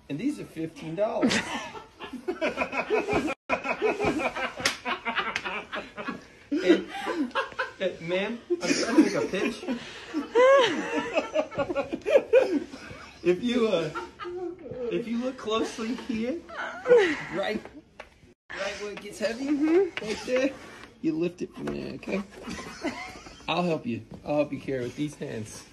And these are fifteen dollars. and, uh, ma'am, I'm trying to make a pitch. if you uh, if you look closely here, right, right where it gets heavy, right there, you lift it from there. Okay. I'll help you. I'll help you carry with these hands.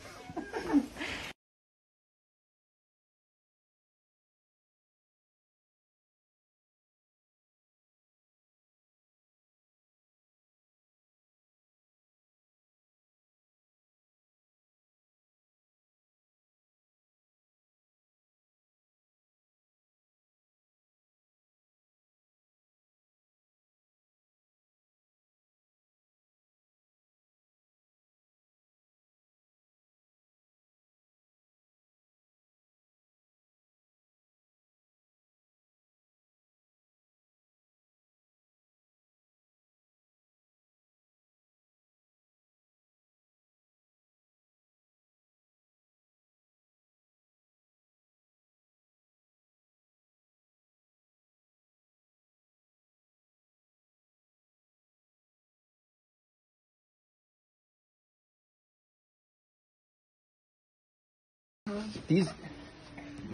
These,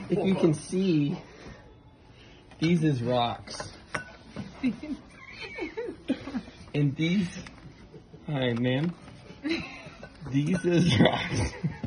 if you can see, these is rocks. And these, hi ma'am, these is rocks.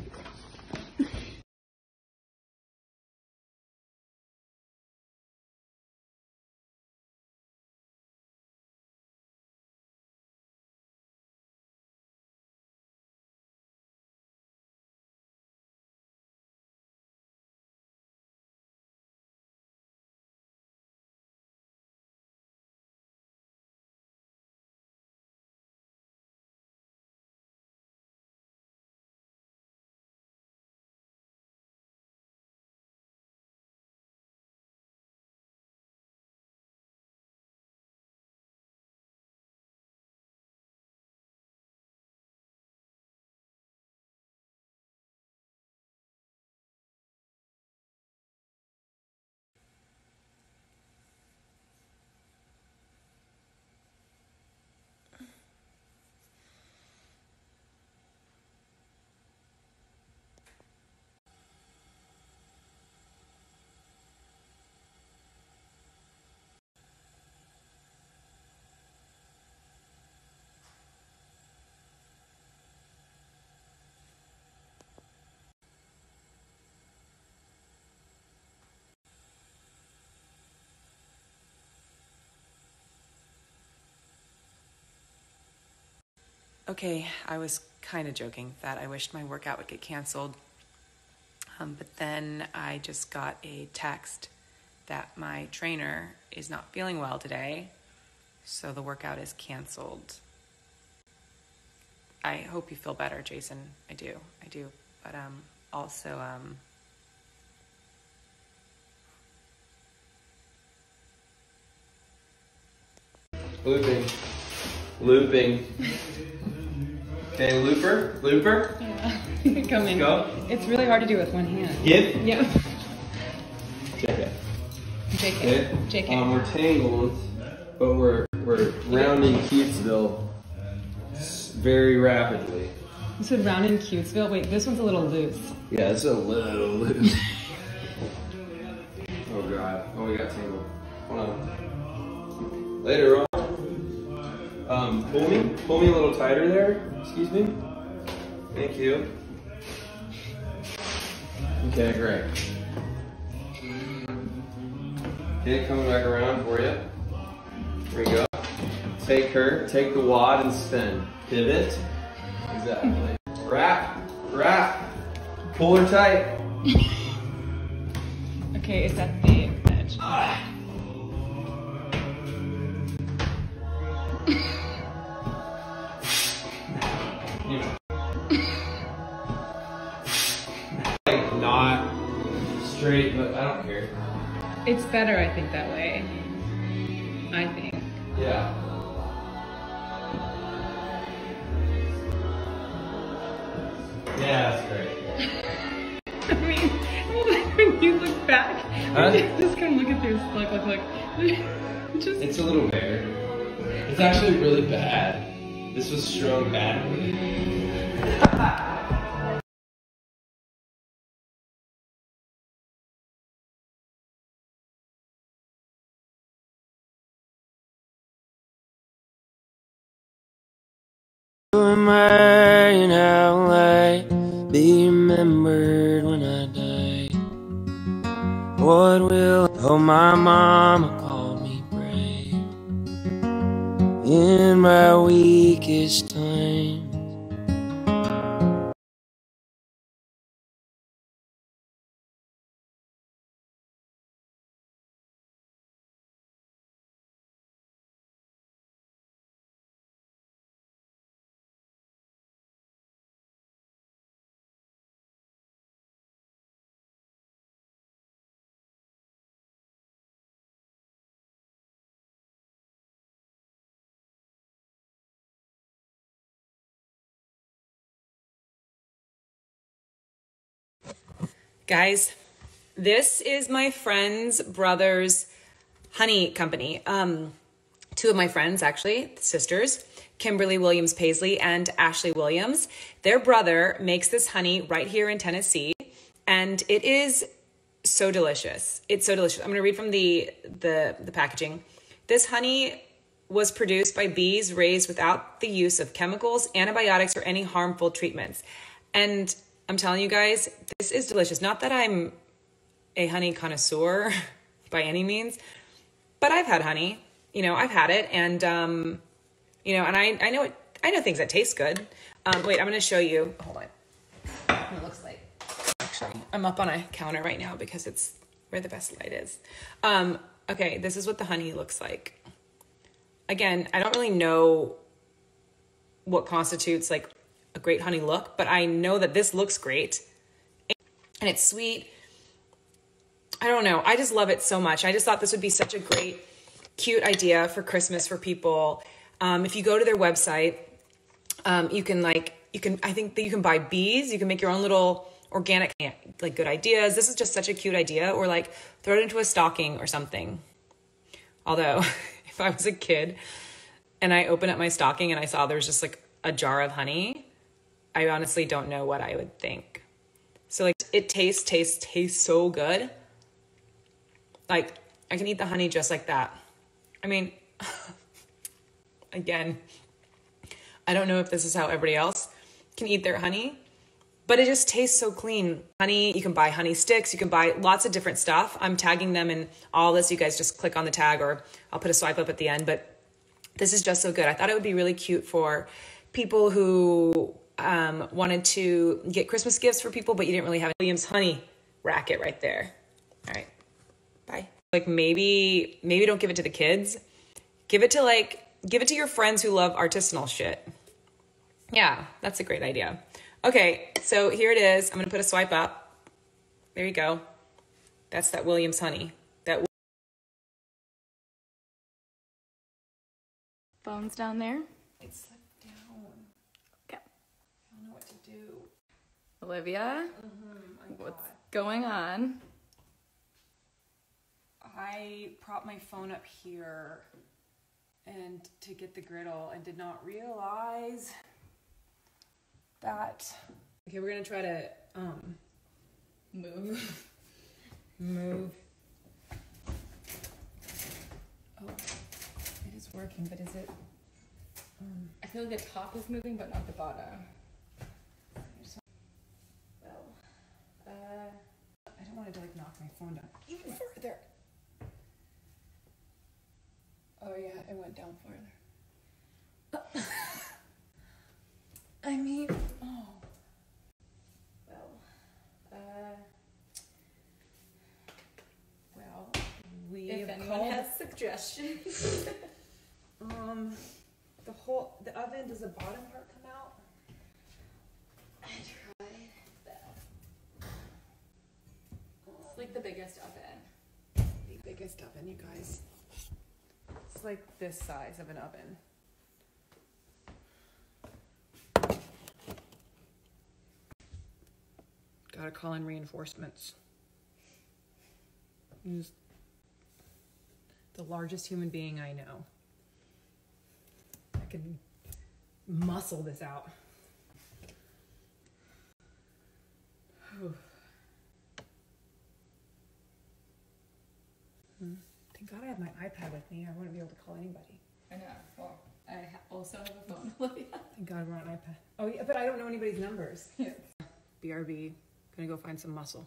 Okay, I was kind of joking that I wished my workout would get canceled. Um, but then I just got a text that my trainer is not feeling well today, so the workout is canceled. I hope you feel better, Jason. I do. I do. But um, also, um, Looping. Looping. Okay, looper, looper. yeah, come in. Go. It's really hard to do with one hand. Get. Yeah. Check it. JK. Okay. JK. Um, we're tangled, but we're we're rounding Cutesville s- very rapidly. You said round in Cutesville. Wait, this one's a little loose. Yeah, it's a little loose. oh god. Oh, we got tangled. Hold on. Later on. Um, pull me, pull me a little tighter there. Excuse me. Thank you. Okay, great. Okay, coming back around for you. There we go. Take her, take the wad and spin. Pivot. Exactly. Wrap, wrap. Pull her tight. Okay, is that the edge? Like not straight, but I don't care. It's better, I think, that way. I think. Yeah. Yeah, that's great. I mean, when you look back, Huh? just kind of look at this, look, look, look. Just It's a little bare. It's actually really bad. This was strung badly. And how I be remembered when I die? What will oh my in my weakest time? Guys, this is my friend's brother's honey company. Um, two of my friends, actually, sisters, Kimberly Williams Paisley and Ashley Williams. Their brother makes this honey right here in Tennessee. and it is so delicious. It's so delicious. I'm going to read from the the the packaging. This honey was produced by bees raised without the use of chemicals, antibiotics, or any harmful treatments. And I'm telling you guys, this is delicious. Not that I'm a honey connoisseur by any means, but I've had honey. You know, I've had it, and um, you know, and I I know it. I know things that taste good. Um, wait, I'm going to show you. Hold on. It looks like. Actually, I'm up on a counter right now because it's where the best light is. Um, okay, this is what the honey looks like. Again, I don't really know what constitutes like a great honey look, but I know that this looks great and it's sweet. I don't know. I just love it so much. I just thought this would be such a great, cute idea for Christmas for people. Um, if you go to their website, um, you can like you can I think that you can buy bees. You can make your own little organic like good ideas. This is just such a cute idea. Or like throw it into a stocking or something. Although, if I was a kid and I opened up my stocking and I saw there was just like a jar of honey, I honestly don't know what I would think. So like it tastes, tastes, tastes so good. Like I can eat the honey just like that. I mean, again, I don't know if this is how everybody else can eat their honey, but it just tastes so clean. Honey, you can buy honey sticks, you can buy lots of different stuff. I'm tagging them in all this. You guys just click on the tag or I'll put a swipe up at the end, but this is just so good. I thought it would be really cute for people who um, wanted to get Christmas gifts for people, but you didn't really have Williams honey racket right there. All right, bye. Like maybe, maybe don't give it to the kids. Give it to like, give it to your friends who love artisanal shit. Yeah, that's a great idea. Okay, so here it is. I'm gonna put a swipe up. There you go. That's that Williams honey. That Phone's down there. it slipped down. Okay. I don't know what to do. Olivia, Mm-hmm, what's going on? I propped my phone up here and to get the griddle and did not realize that okay we're gonna try to um Move. move oh it is working but is it um I feel like the top is moving, but not the bottom. well uh I don't want it to like knock my phone down. Even further! Oh yeah it went down further I mean oh. Well uh well we If have anyone called- has suggestions. um the whole the oven does the bottom part come out I tried that. It's like the biggest oven. the biggest oven you guys. It's like this size of an oven. Gotta call in reinforcements. Use the largest human being i know. I can muscle this out Whew. Hmm. Thank God I have my iPad with me. I wouldn't be able to call anybody. I know. Well, I ha- also have a phone, Thank God we're on iPad. Oh, yeah, but I don't know anybody's numbers. Yeah. BRB. Gonna go find some muscle.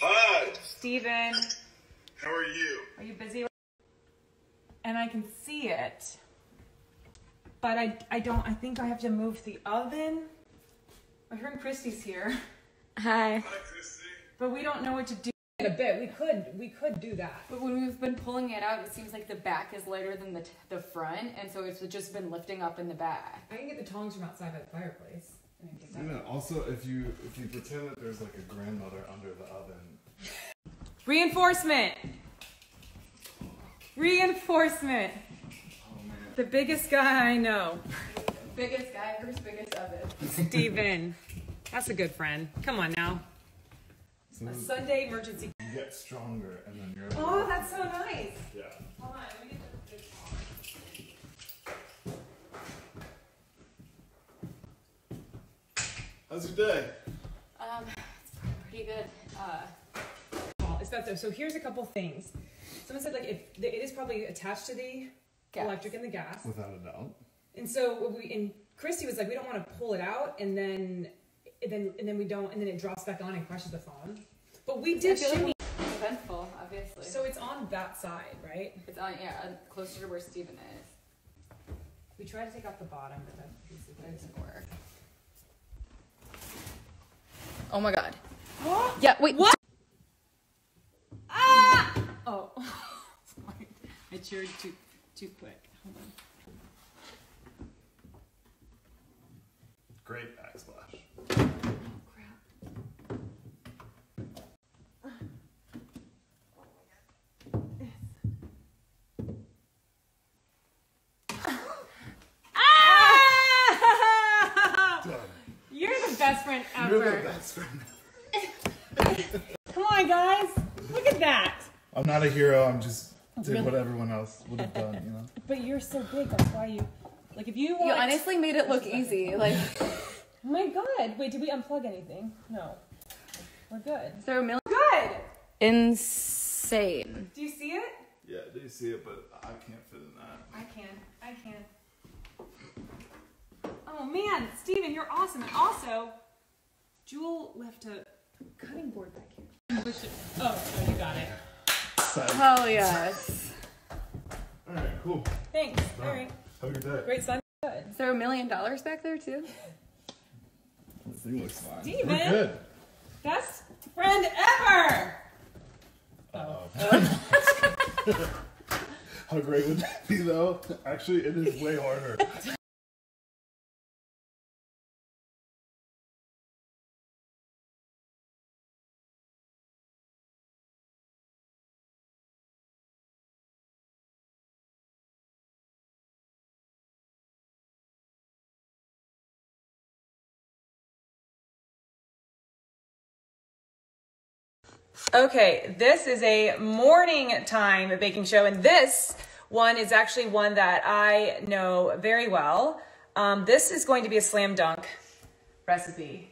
Hi, Steven, how are you? are you busy? And I can see it. But I, I don't, I think I have to move the oven. My friend Christy's here. Hi. Hi, Christy. But we don't know what to do. In a bit, we could, we could do that. But when we've been pulling it out, it seems like the back is lighter than the, t- the front, and so it's just been lifting up in the back. I can get the tongs from outside by the fireplace. and get that. Yeah, also if you if you pretend that there's like a grandmother under the oven. Reinforcement. Reinforcement. Oh man. The biggest guy I know. Biggest guy versus biggest oven. Steven. That's a good friend. Come on now. A Sunday emergency. You get stronger and then you're Oh, that's so nice. yeah. Hold on, let me get the big How's your day? Um, it's pretty good. Uh, Well, it's about so here's a couple things. Someone said like if it is probably attached to the Gas. electric and the gas. Without a doubt. And so we and Christy was like, we don't want to pull it out and then and then and then we don't and then it drops back on and crushes the phone. But we did feel like eventful, obviously. So it's on that side, right? it's on, yeah, uh, closer to where Steven is. We tried to take off the bottom, but that piece of That doesn't work. Oh my god. What? Yeah, wait. What? Ah! Oh, sorry. I cheered too too quick. Hold on. Great backsplash. Ah! Done. You're the best friend ever. You're the best friend. Come on, guys. Look at that. I'm not a hero. I'm just oh, did Really? what everyone else would have done. You know. But you're so big. That's why you. Like if you. You honestly made it look easy. Like, Oh my God! Wait, did we unplug anything? No. We're good. is there a million? Good. Insane. Do you see it? Yeah, I do see it, but I can't fit in that. I can. I can. Oh man, Steven, you're awesome. And also, Jewel left a cutting board back here. Oh, oh, you got it. Hell yes. All right, cool. Thanks. All right. Have a good day. Great sun. Is there a million dollars back there too? This thing looks fine. Steven. We're good. Best friend ever. How great would that be, though? Actually, it is way harder. Okay, this is a morning time baking show, and this one is actually one that I know very well. Um, this is going to be a slam dunk recipe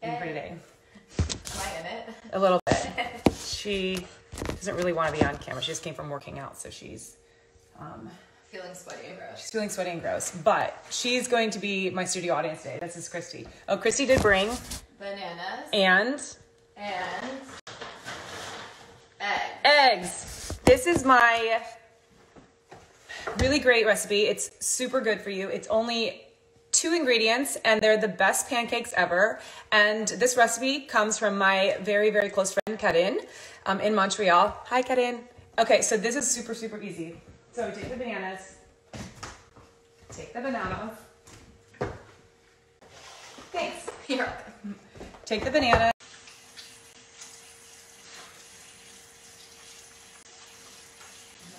in for today. Am I in it? A little bit. She doesn't really want to be on camera. She just came from working out, so she's um, Feeling sweaty and gross. she's feeling sweaty and gross. But she's going to be my studio audience today. This is Christy. Oh, Christy did bring Bananas and and. Eggs. This is my really great recipe. It's super good for you. It's only two ingredients and they're the best pancakes ever. And this recipe comes from my very, very close friend Karin um, in Montreal. Hi, Karin. Okay, so this is super, super easy. So take the bananas, take the banana. Thanks. You're Take the banana.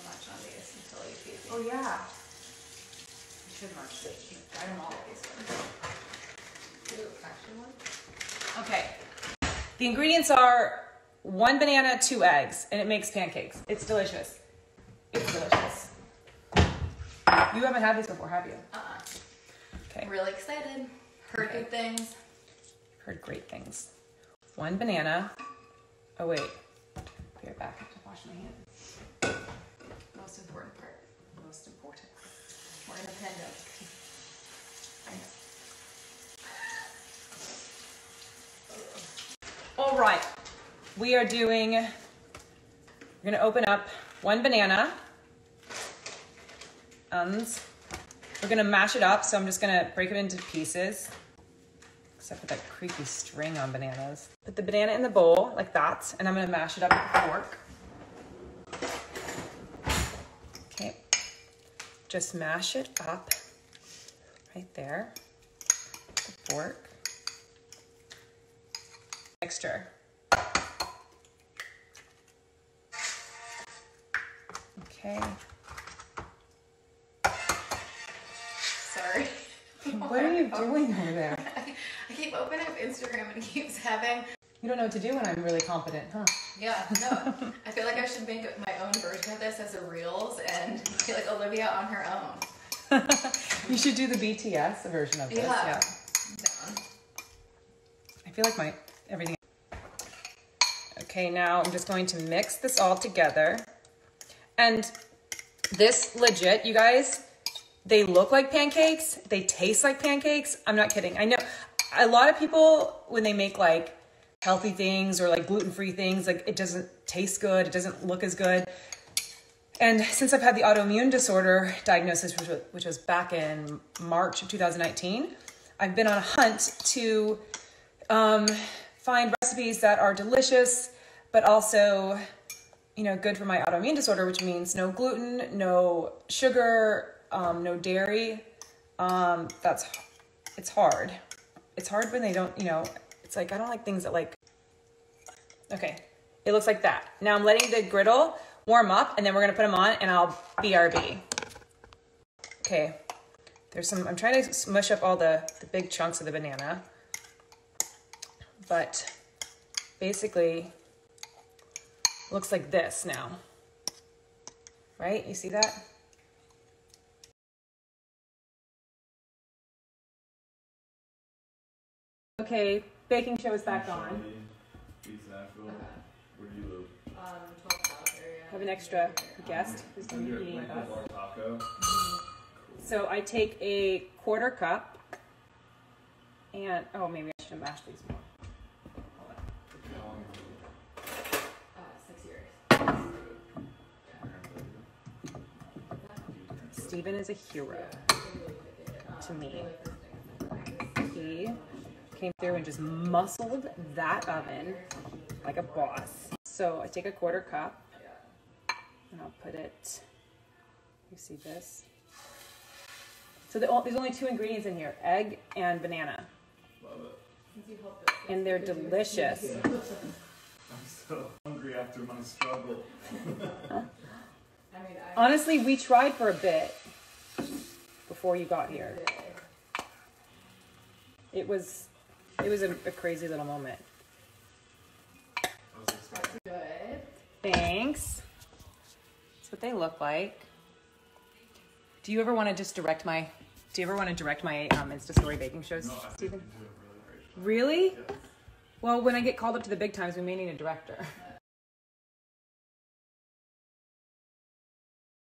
much on these until you feed me. Oh yeah. You should march this. I don't know all of these ones. Ooh, actually one. Okay. The ingredients are one banana, two eggs, and it makes pancakes. It's delicious. It's delicious. You haven't had these before, have you? Uh-uh. Okay. I'm really excited. Heard good things. Heard great things. One banana. Oh wait. Be right back. I have to wash my hands. Most important part. Most important. All right. We are doing, we're gonna open up one banana. And we're gonna mash it up. So I'm just gonna break it into pieces. Except for that creepy string on bananas. Put the banana in the bowl like that. And I'm gonna mash it up with a fork. Okay. Just mash it up right there. The fork. Mixture. Okay. Sorry. What are you doing over there? I keep opening up Instagram and it keeps having. You don't know what to do when I'm really confident, huh? Yeah, no. I feel like I should make my own version of this as a reels and be like Olivia on her own. You should do the BTS version of this. Yeah. Yeah. Down. feel like my everything. Okay, now I'm just going to mix this all together. And this legit, you guys, they look like pancakes. They taste like pancakes. I'm not kidding. I know a lot of people, when they make like healthy things or like gluten-free things, like it doesn't taste good. It doesn't look as good. And since I've had the autoimmune disorder diagnosis, which was, back in March of 2019, I've been on a hunt to um, find recipes that are delicious, but also, you know, good for my autoimmune disorder, which means no gluten, no sugar, um, no dairy. Um, that's it's hard. It's hard when they don't, you know. It's like I don't like things that like. Okay, it looks like that. Now I'm letting the griddle warm up, and then we're gonna put them on, and I'll BRB. Okay, there's some. I'm trying to smush up all the the big chunks of the banana, but basically looks like this now. Right? You see that? Okay, baking show is back on. Have an extra guest who's going to be eating with us. So I take a quarter cup and, oh, maybe I should have mashed these more. Stephen is a hero to me. He came through and just muscled that oven like a boss. So I take a quarter cup and I'll put it, you see this? So the, there's only two ingredients in here, egg and banana. And they're delicious. I'm so hungry after my struggle. Honestly, we tried for a bit before you got here. It was, it was a, a crazy little moment. Good. Thanks. That's what they look like. Do you ever want to just direct my? Do you ever want to direct my um, Insta story baking shows, Stephen? Really? Well, when I get called up to the big times, we may need a director.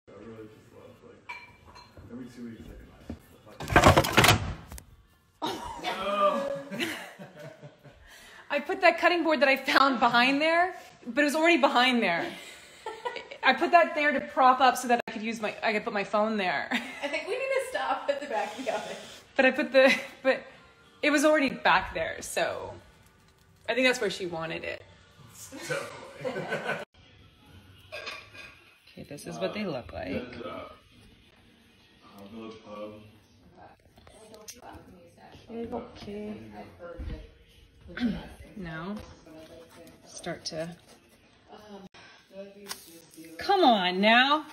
Really love like every two weeks I put that cutting board that I found behind there, but it was already behind there. I put that there to prop up so that I could use my, I could put my phone there. I think we need to stop at the back of the oven. But I put the, but it was already back there, so I think that's where she wanted it. Okay, this is what they look like. Good, uh, Village Pub. Okay. now, start to. Come on now.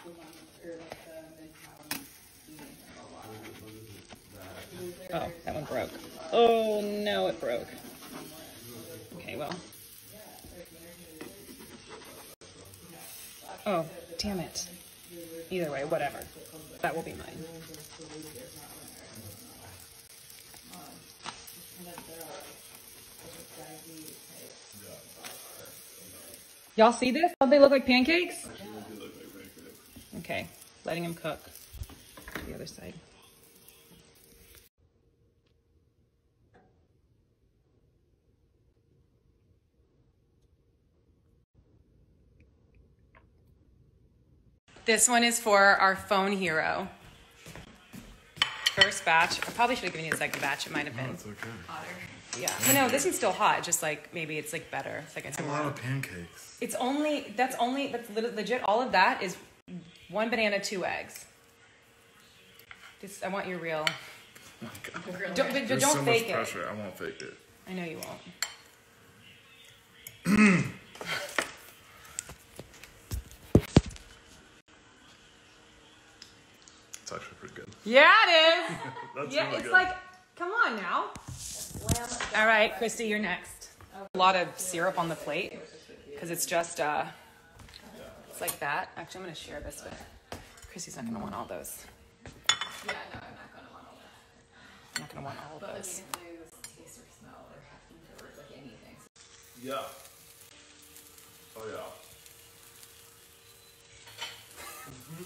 Oh, that one broke. Oh no, it broke. Okay, well. Oh, damn it. Either way, whatever. That will be mine. Y'all see this? Don't they look like pancakes? Okay, letting them cook. The other side. This one is for our phone hero. First batch. I probably should have given you a second batch. It might have been. It's okay. Yeah. But no, this one's still hot. Just like maybe it's like better. It's like it's A lot of pancakes. It's only that's only that's legit. All of that is one banana, two eggs. Just I want your real. Oh don't, but There's don't so fake much it. I won't fake it. I know you won't. It's actually pretty good. Yeah, it is. That's yeah, really it's good. like, come on now. All right, Christy, you're next. A lot of syrup on the plate because it's just, uh, it's like that. Actually, I'm gonna share this with. Christy's not gonna want all those. Yeah, no, I'm not gonna want all that. I'm not gonna want all of But those. looking at those taste or smell, they're having to Yeah. Oh yeah.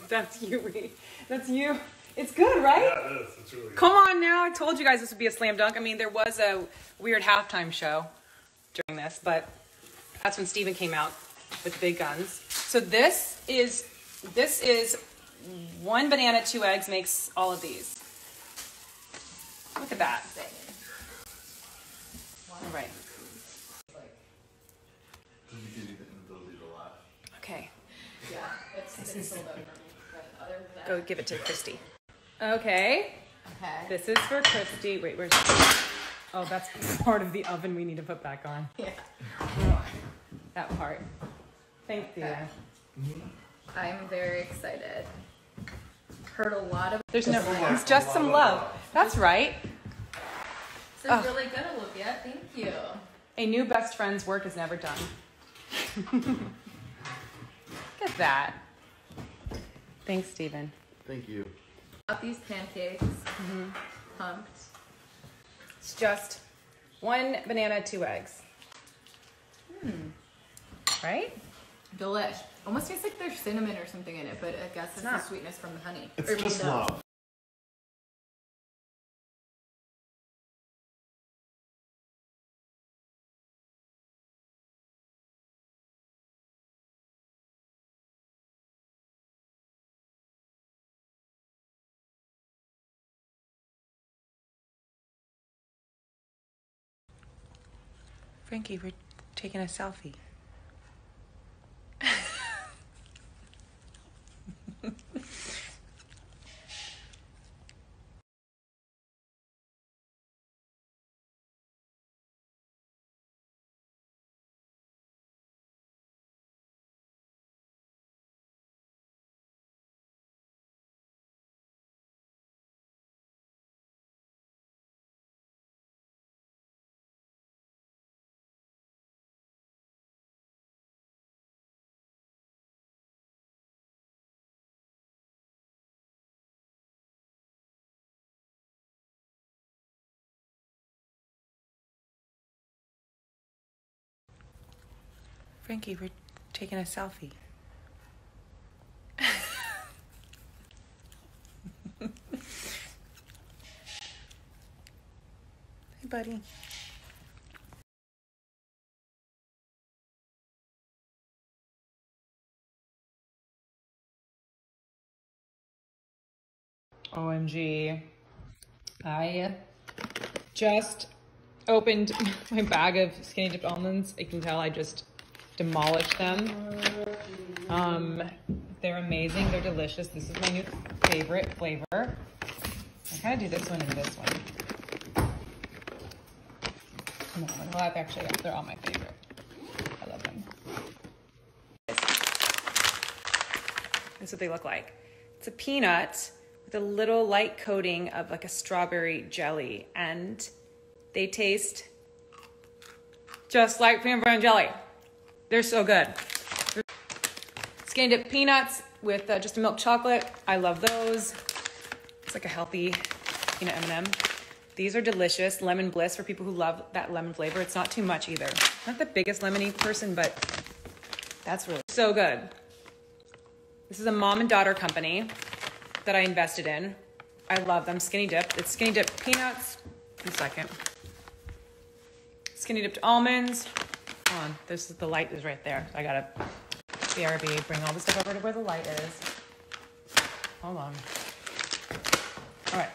That's you, Reed. That's you. It's good, right? Yeah, it is. It's really good. Come on now. I told you guys this would be a slam dunk. I mean, there was a weird halftime show during this, but that's when Steven came out with the big guns. So this is this is one banana, two eggs makes all of these. Look at that. All right. Does it give you the ability to laugh? Okay. Yeah, it's, This it's is- a little bit for me. But other than that, Go give it to Christy. Okay. Okay. This is for Christy. Wait, where's Oh, that's part of the oven we need to put back on. Yeah. That part. Thanks, Dina. Mm-hmm. I'm very excited. Heard a lot of. There's no. It's just some love. That's right. So Ugh. really good, Olivia. Thank you. A new best friend's work is never done. Look at that. Thanks, Stephen. Thank you. Got these pancakes. Mm-hmm. Pumped. It's just one banana, two eggs. Hmm. Right? Delish. Almost tastes like there's cinnamon or something in it, but I guess it's, the not. sweetness from the honey. It's Or just love. Frankie, we're taking a selfie. Frankie, we're taking a selfie. hey, buddy. OMG. I just opened my bag of skinny dipped almonds. You can tell I just demolished them. Um, they're amazing. They're delicious. This is my new favorite flavor. I kind of do this one and this one. Well, actually, yeah, they're all my favorite. I love them. That's what they look like. It's a peanut with a little light coating of like a strawberry jelly, and they taste just like peanut butter and jelly. They're so good. Skinny dip peanuts with uh, just a milk chocolate. I love those. It's like a healthy peanut M&M. These are delicious. Lemon bliss for people who love that lemon flavor. It's not too much either. Not the biggest lemony person, but that's really so good. This is a mom and daughter company that I invested in. I love them. Skinny dip. It's skinny dip peanuts. One second. Skinny dipped almonds. Hold on. This is the light is right there. I gotta BRB bring all the stuff over to where the light is. Hold on. All right.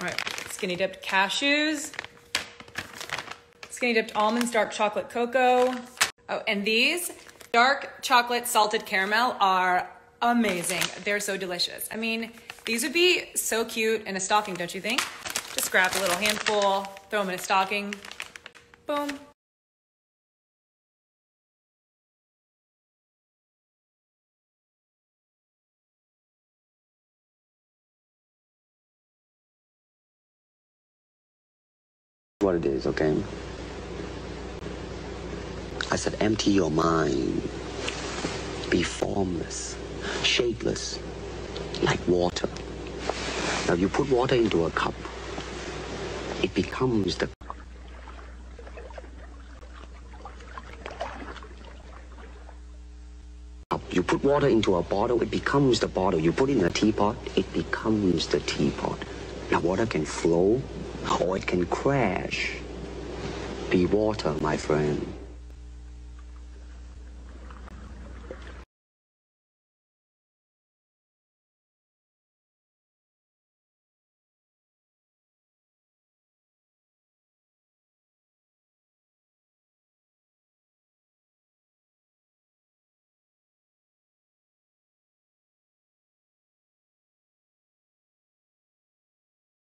All right. Skinny dipped cashews. Skinny dipped almonds, dark chocolate cocoa. Oh, and these dark chocolate salted caramel are amazing. They're so delicious. I mean, these would be so cute in a stocking, don't you think? Just grab a little handful, throw them in a stocking. Boom. what it is, okay? I said, empty your mind. Be formless, shapeless, like water. Now, you put water into a cup, it becomes the water into a bottle, it becomes the bottle. You put it in a teapot, it becomes the teapot. Now, water can flow or it can crash. Be water, my friend.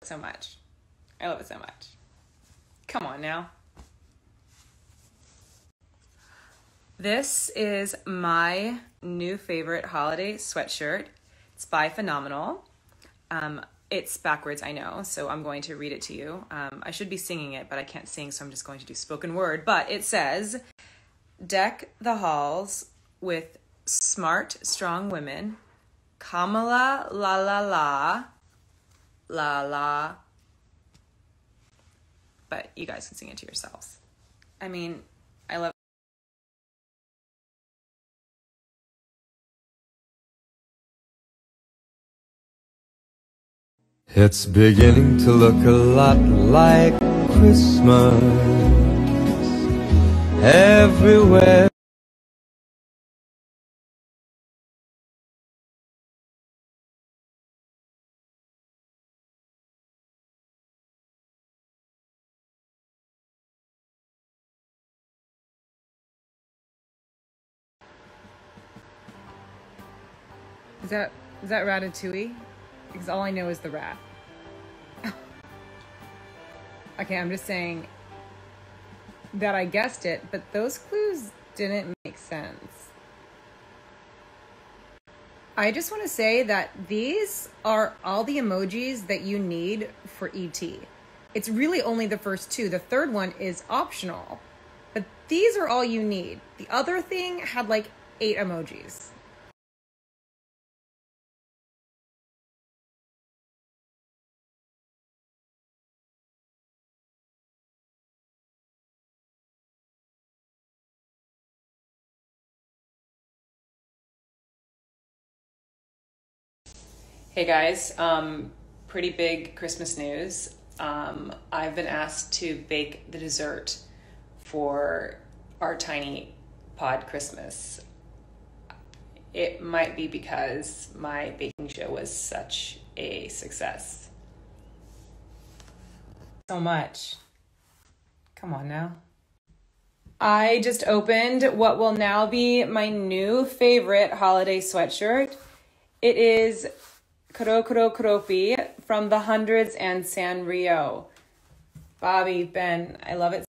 So much. I love it so much. Come on now. This is my new favorite holiday sweatshirt. It's by Phenomenal. Um, it's backwards, I know, so I'm going to read it to you. Um, I should be singing it, but I can't sing, so I'm just going to do spoken word. But it says, Deck the halls with smart, strong women. Kamala la la la. La la. But you guys can sing it to yourselves. I mean, I love It's beginning to look a lot like Christmas everywhere. Is that is that Ratatouille? Because all I know is the rat. okay, I'm just saying that I guessed it, but those clues didn't make sense. I just want to say that these are all the emojis that you need for ET. It's really only the first two. The third one is optional. But these are all you need. The other thing had like eight emojis. Hey guys, um, pretty big Christmas news. Um, I've been asked to bake the dessert for our tiny pod Christmas. It might be because my baking show was such a success. So much. Come on now. I just opened what will now be my new favorite holiday sweatshirt. It is Kuro Kuromi from the Hundreds and Sanrio. Bobby, Ben, I love it.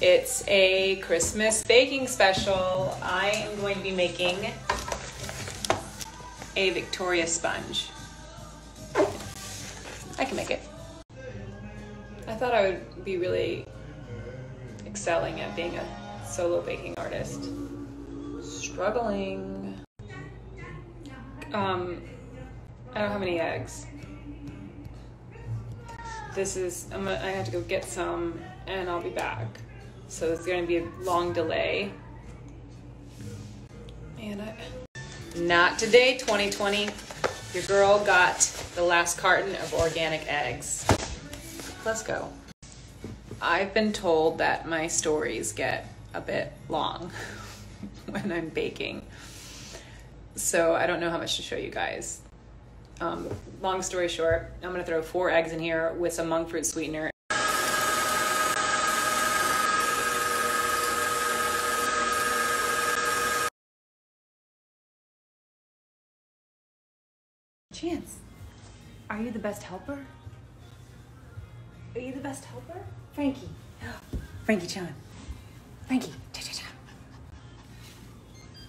It's a Christmas baking special. I am going to be making a Victoria sponge. I can make it. I thought I would be really excelling at being a solo baking artist. Struggling. Um, I don't have any eggs. This is, I'm gonna, I have to go get some and I'll be back. So it's gonna be a long delay. And I, not today, 2020. Your girl got the last carton of organic eggs. Let's go. I've been told that my stories get a bit long when I'm baking. So I don't know how much to show you guys. Um, long story short, I'm gonna throw four eggs in here with some monk fruit sweetener. Chance, are you the best helper? Are you the best helper? Frankie. Frankie Chan. Frankie.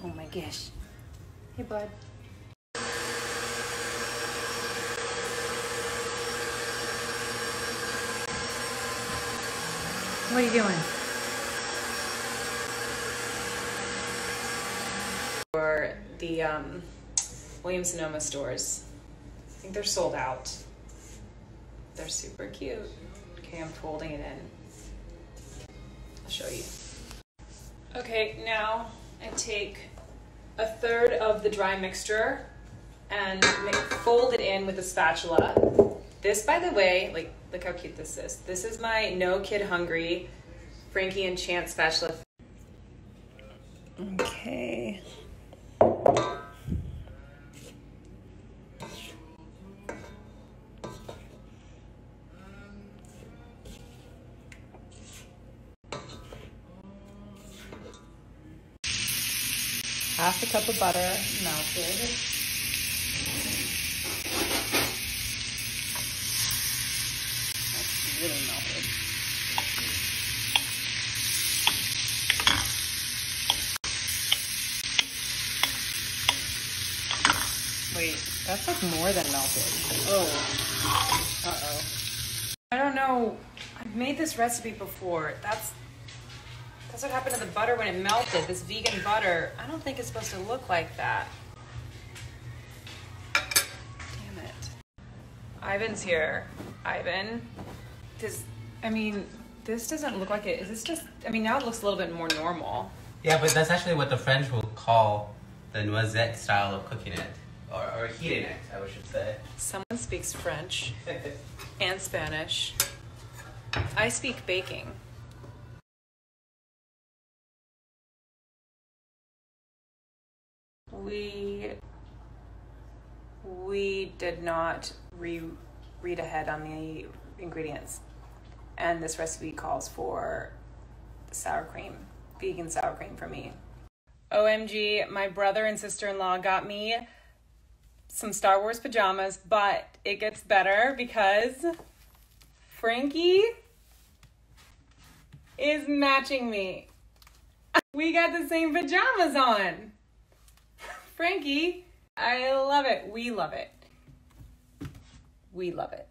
Oh my gosh. Hey, bud. What are you doing? For the um, Sonoma stores. I think they're sold out. They're super cute. Okay, I'm folding it in. I'll show you. Okay, now I take a third of the dry mixture and fold it in with a spatula. This, by the way, like, look how cute this is. This is my No Kid Hungry Frankie and Chance spatula. Okay. Half a cup of butter melted. That's really melted. Wait, that's like more than melted. Oh. Uh oh. I don't know. I've made this recipe before. That's that's what happened to the butter when it melted. This vegan butter. I don't think it's supposed to look like that. Damn it. Ivan's here. Ivan. Does I mean this doesn't look like it. Is this just I mean now it looks a little bit more normal. Yeah, but that's actually what the French will call the noisette style of cooking it. Or, or heating it, I should say. Someone speaks French and Spanish. I speak baking. We we did not re- read ahead on the ingredients, and this recipe calls for sour cream, vegan sour cream for me. OMG, my brother and sister in law got me some Star Wars pajamas, but it gets better because Frankie is matching me. We got the same pajamas on. Frankie, I love it. We love it. We love it.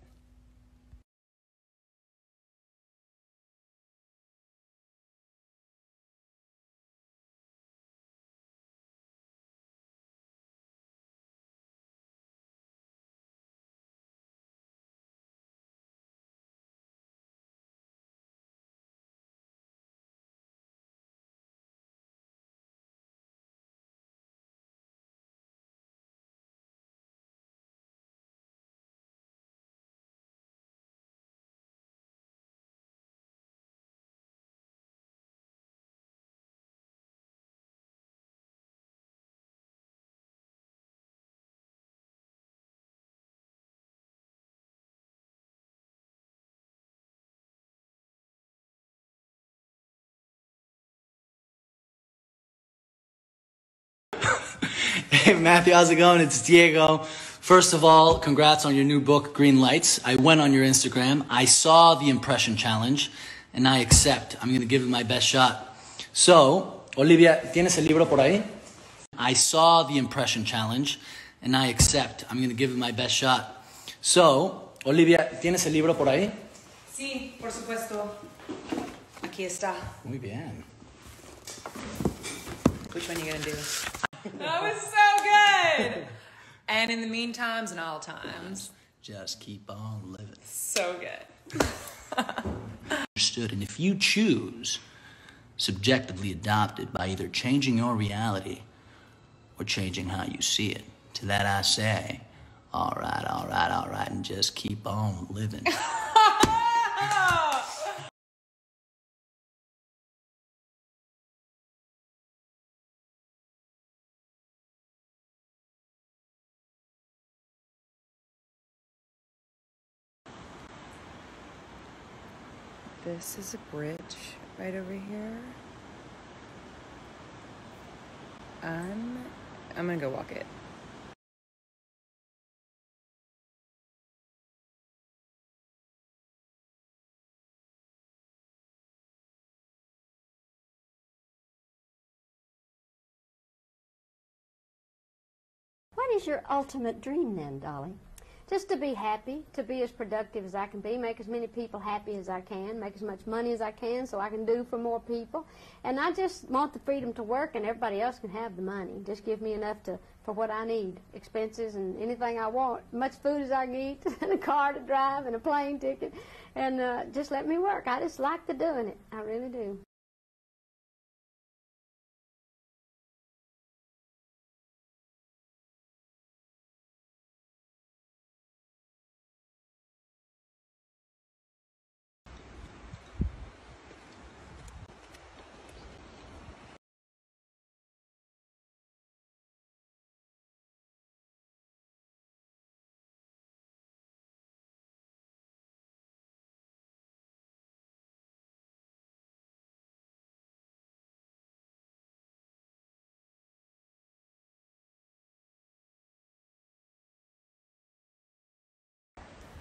Hey Matthew, how's it going? It's Diego. First of all, congrats on your new book, Greenlights. I went on your Instagram. I saw the impression challenge and I accept. I'm going to give it my best shot. So, Olivia, ¿tienes el libro por ahí? I saw the impression challenge and I accept. I'm going to give it my best shot. So, Olivia, ¿tienes el libro por ahí? Sí, por supuesto. Aquí está. Muy bien. Which one are you gonna do? That was so good. and in the meantimes and all times. Just keep on living. So good. Understood. And if you choose subjectively adopted by either changing your reality or changing how you see it, to that I say, all right, all right, all right, and just keep on living. This is a bridge right over here. I'm I'm gonna go walk it. What is your ultimate dream then, Dolly? Just to be happy, to be as productive as I can be, make as many people happy as I can, make as much money as I can so I can do for more people. And I just want the freedom to work and everybody else can have the money. Just give me enough to for what I need, expenses and anything I want, much food as I can eat, and a car to drive and a plane ticket, and uh, just let me work. I just like the doing it. I really do.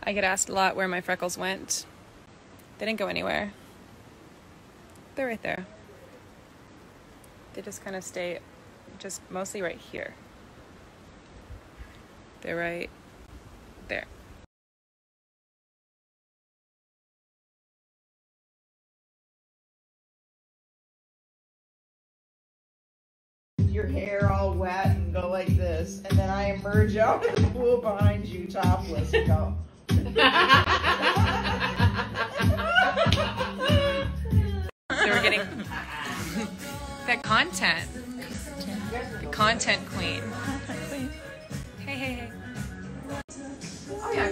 I get asked a lot where my freckles went. They didn't go anywhere. They're right there. They just kind of stay just mostly right here. They're right there. your hair all wet and go like this, and then I emerge out of the pool behind you topless and go. So we're getting that content. The content queen. Hey, hey, hey. Oh yeah,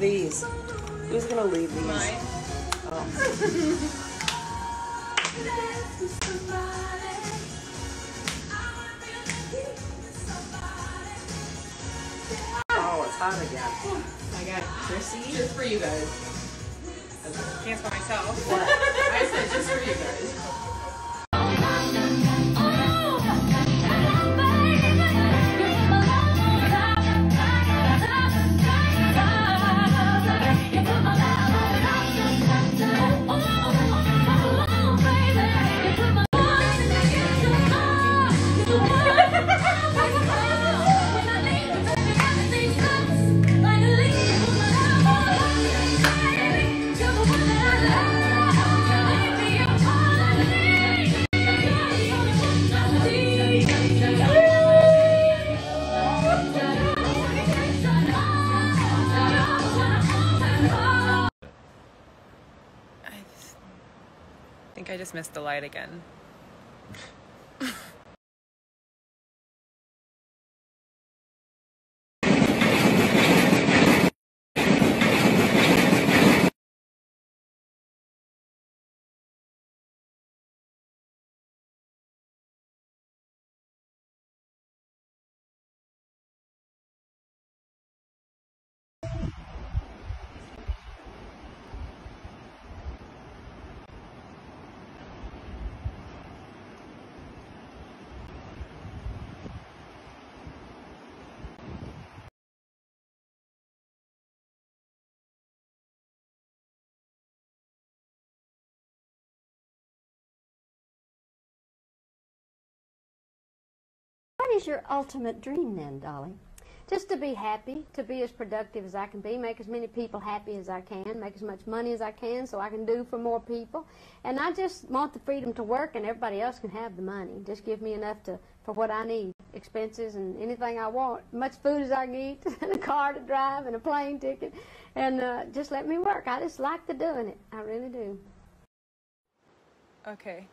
these? Who's gonna leave these? Mine. Oh. Oh, it's hot again. I got Chrissy. Just for you guys. Dance by myself. I said just for you guys. Is your ultimate dream then, Dolly? Just to be happy, to be as productive as I can be, make as many people happy as I can, make as much money as I can so I can do for more people. And I just want the freedom to work and everybody else can have the money. Just give me enough to for what I need, expenses and anything I want, much food as I can eat, and a car to drive and a plane ticket, and uh, just let me work. I just like the doing it. I really do. Okay.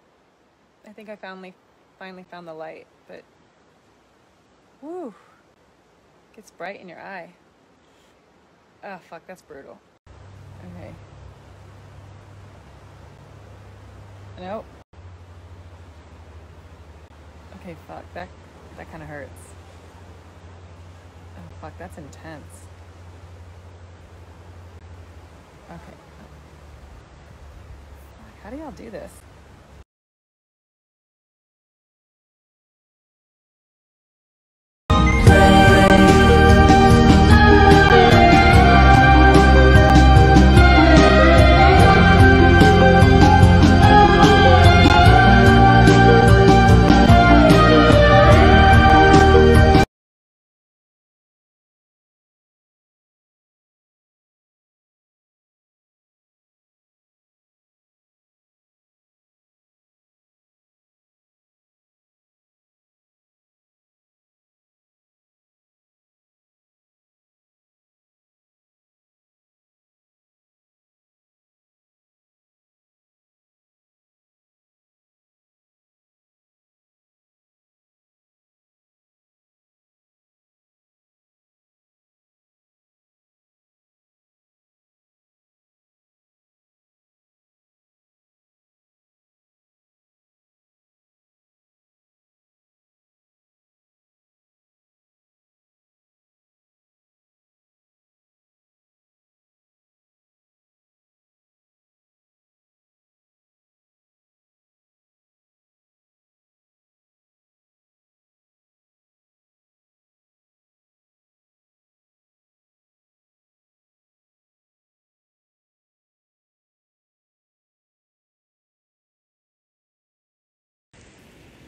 I think I finally finally found the light, whew. Gets bright in your eye. Oh fuck, that's brutal. Okay. Nope. Okay, fuck. That that kind of hurts. Oh fuck, that's intense. Okay. How do y'all do this?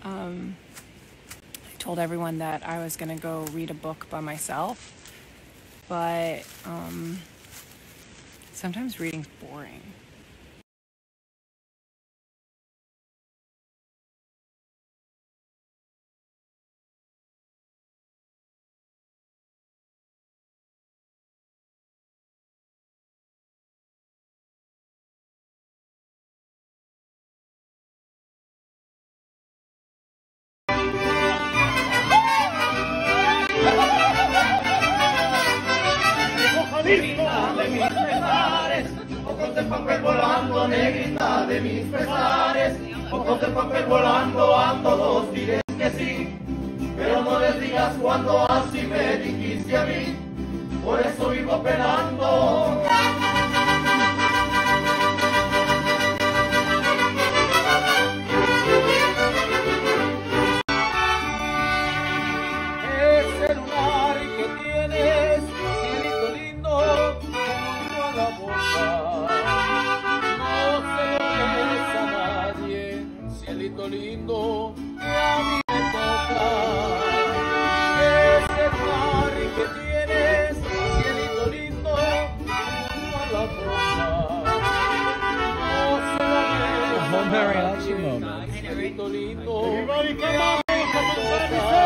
Um, I told everyone that I was gonna go read a book by myself, but um, sometimes reading's boring. Des a whole mariachi nadie, moment. Everybody come on,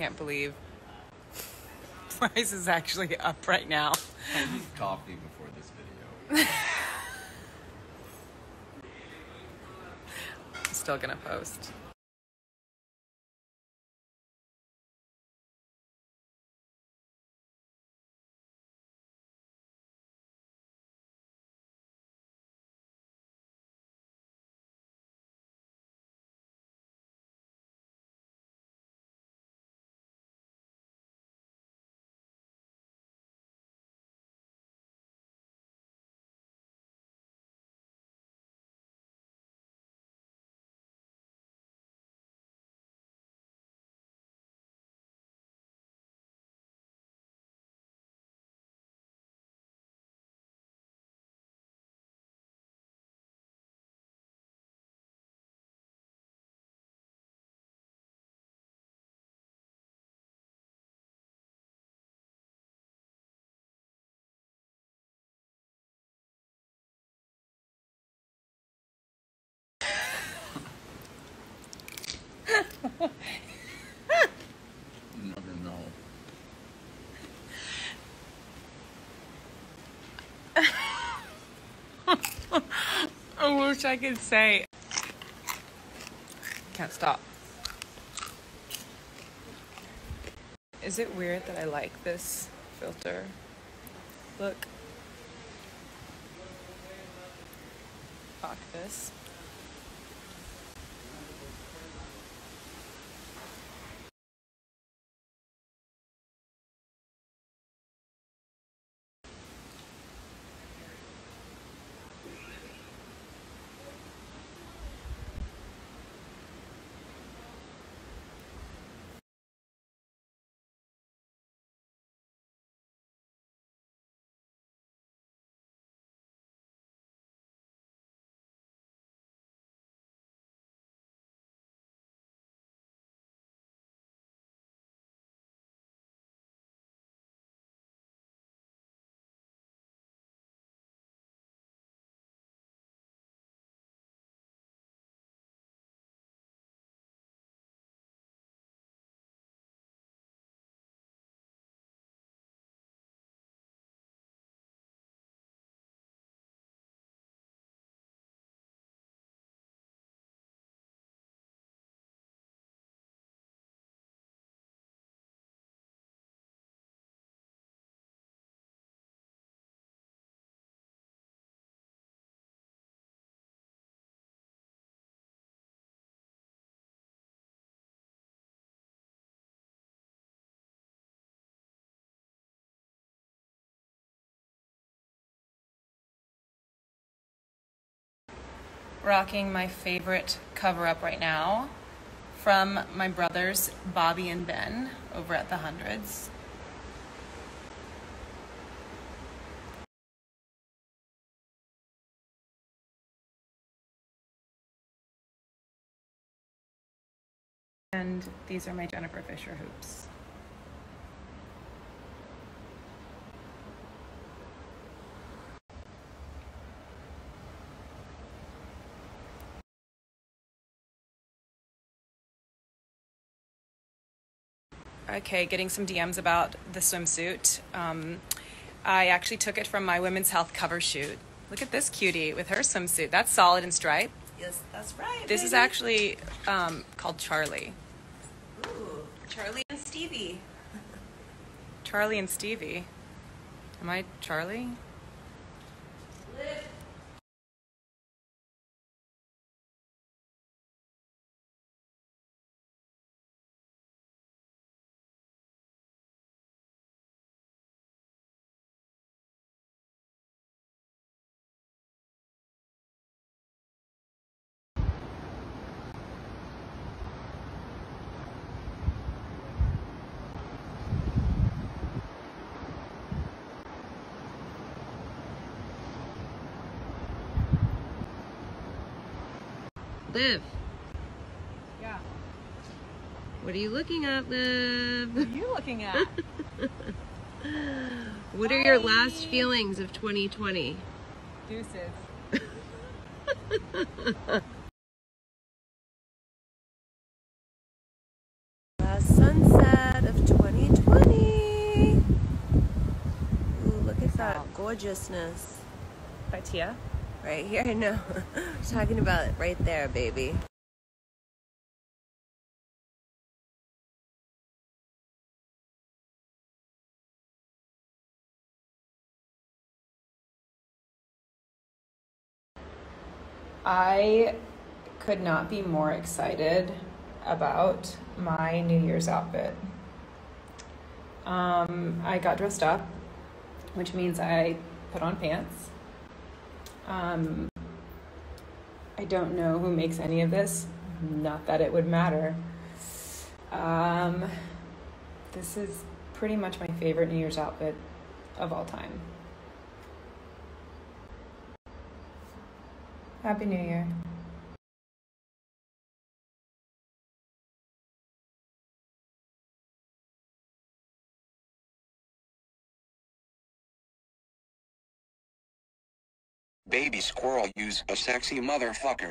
can't believe price is actually up right now. I used coffee before this video. Still gonna post. Never know. I wish I could say. Can't stop. Is it weird that I like this filter? Look. Fuck this. Rocking my favorite cover up right now from my brothers Bobby and Ben over at the Hundreds. And these are my Jennifer Fisher hoops. Okay, getting some DMs about the swimsuit. Um, I actually took it from my women's health cover shoot. Look at this cutie with her swimsuit. That's solid and striped. Yes, that's right. This is actually um, called Charlie. Ooh, Charlie and Stevie. Charlie and Stevie. Am I Charlie? Liv, Yeah. what are you looking at, Liv? What are you looking at? what are your last feelings of 2020? Deuces. Last sunset of 2020. Ooh, look at that gorgeousness. By Tia? Right here, I know. Talking about it right there, baby. I could not be more excited about my New Year's outfit. Um, I got dressed up, which means I put on pants. Um, I don't know who makes any of this. Not that it would matter. Um, this is pretty much my favorite New Year's outfit of all time. Happy New Year. Baby squirrel use a sexy motherfucker.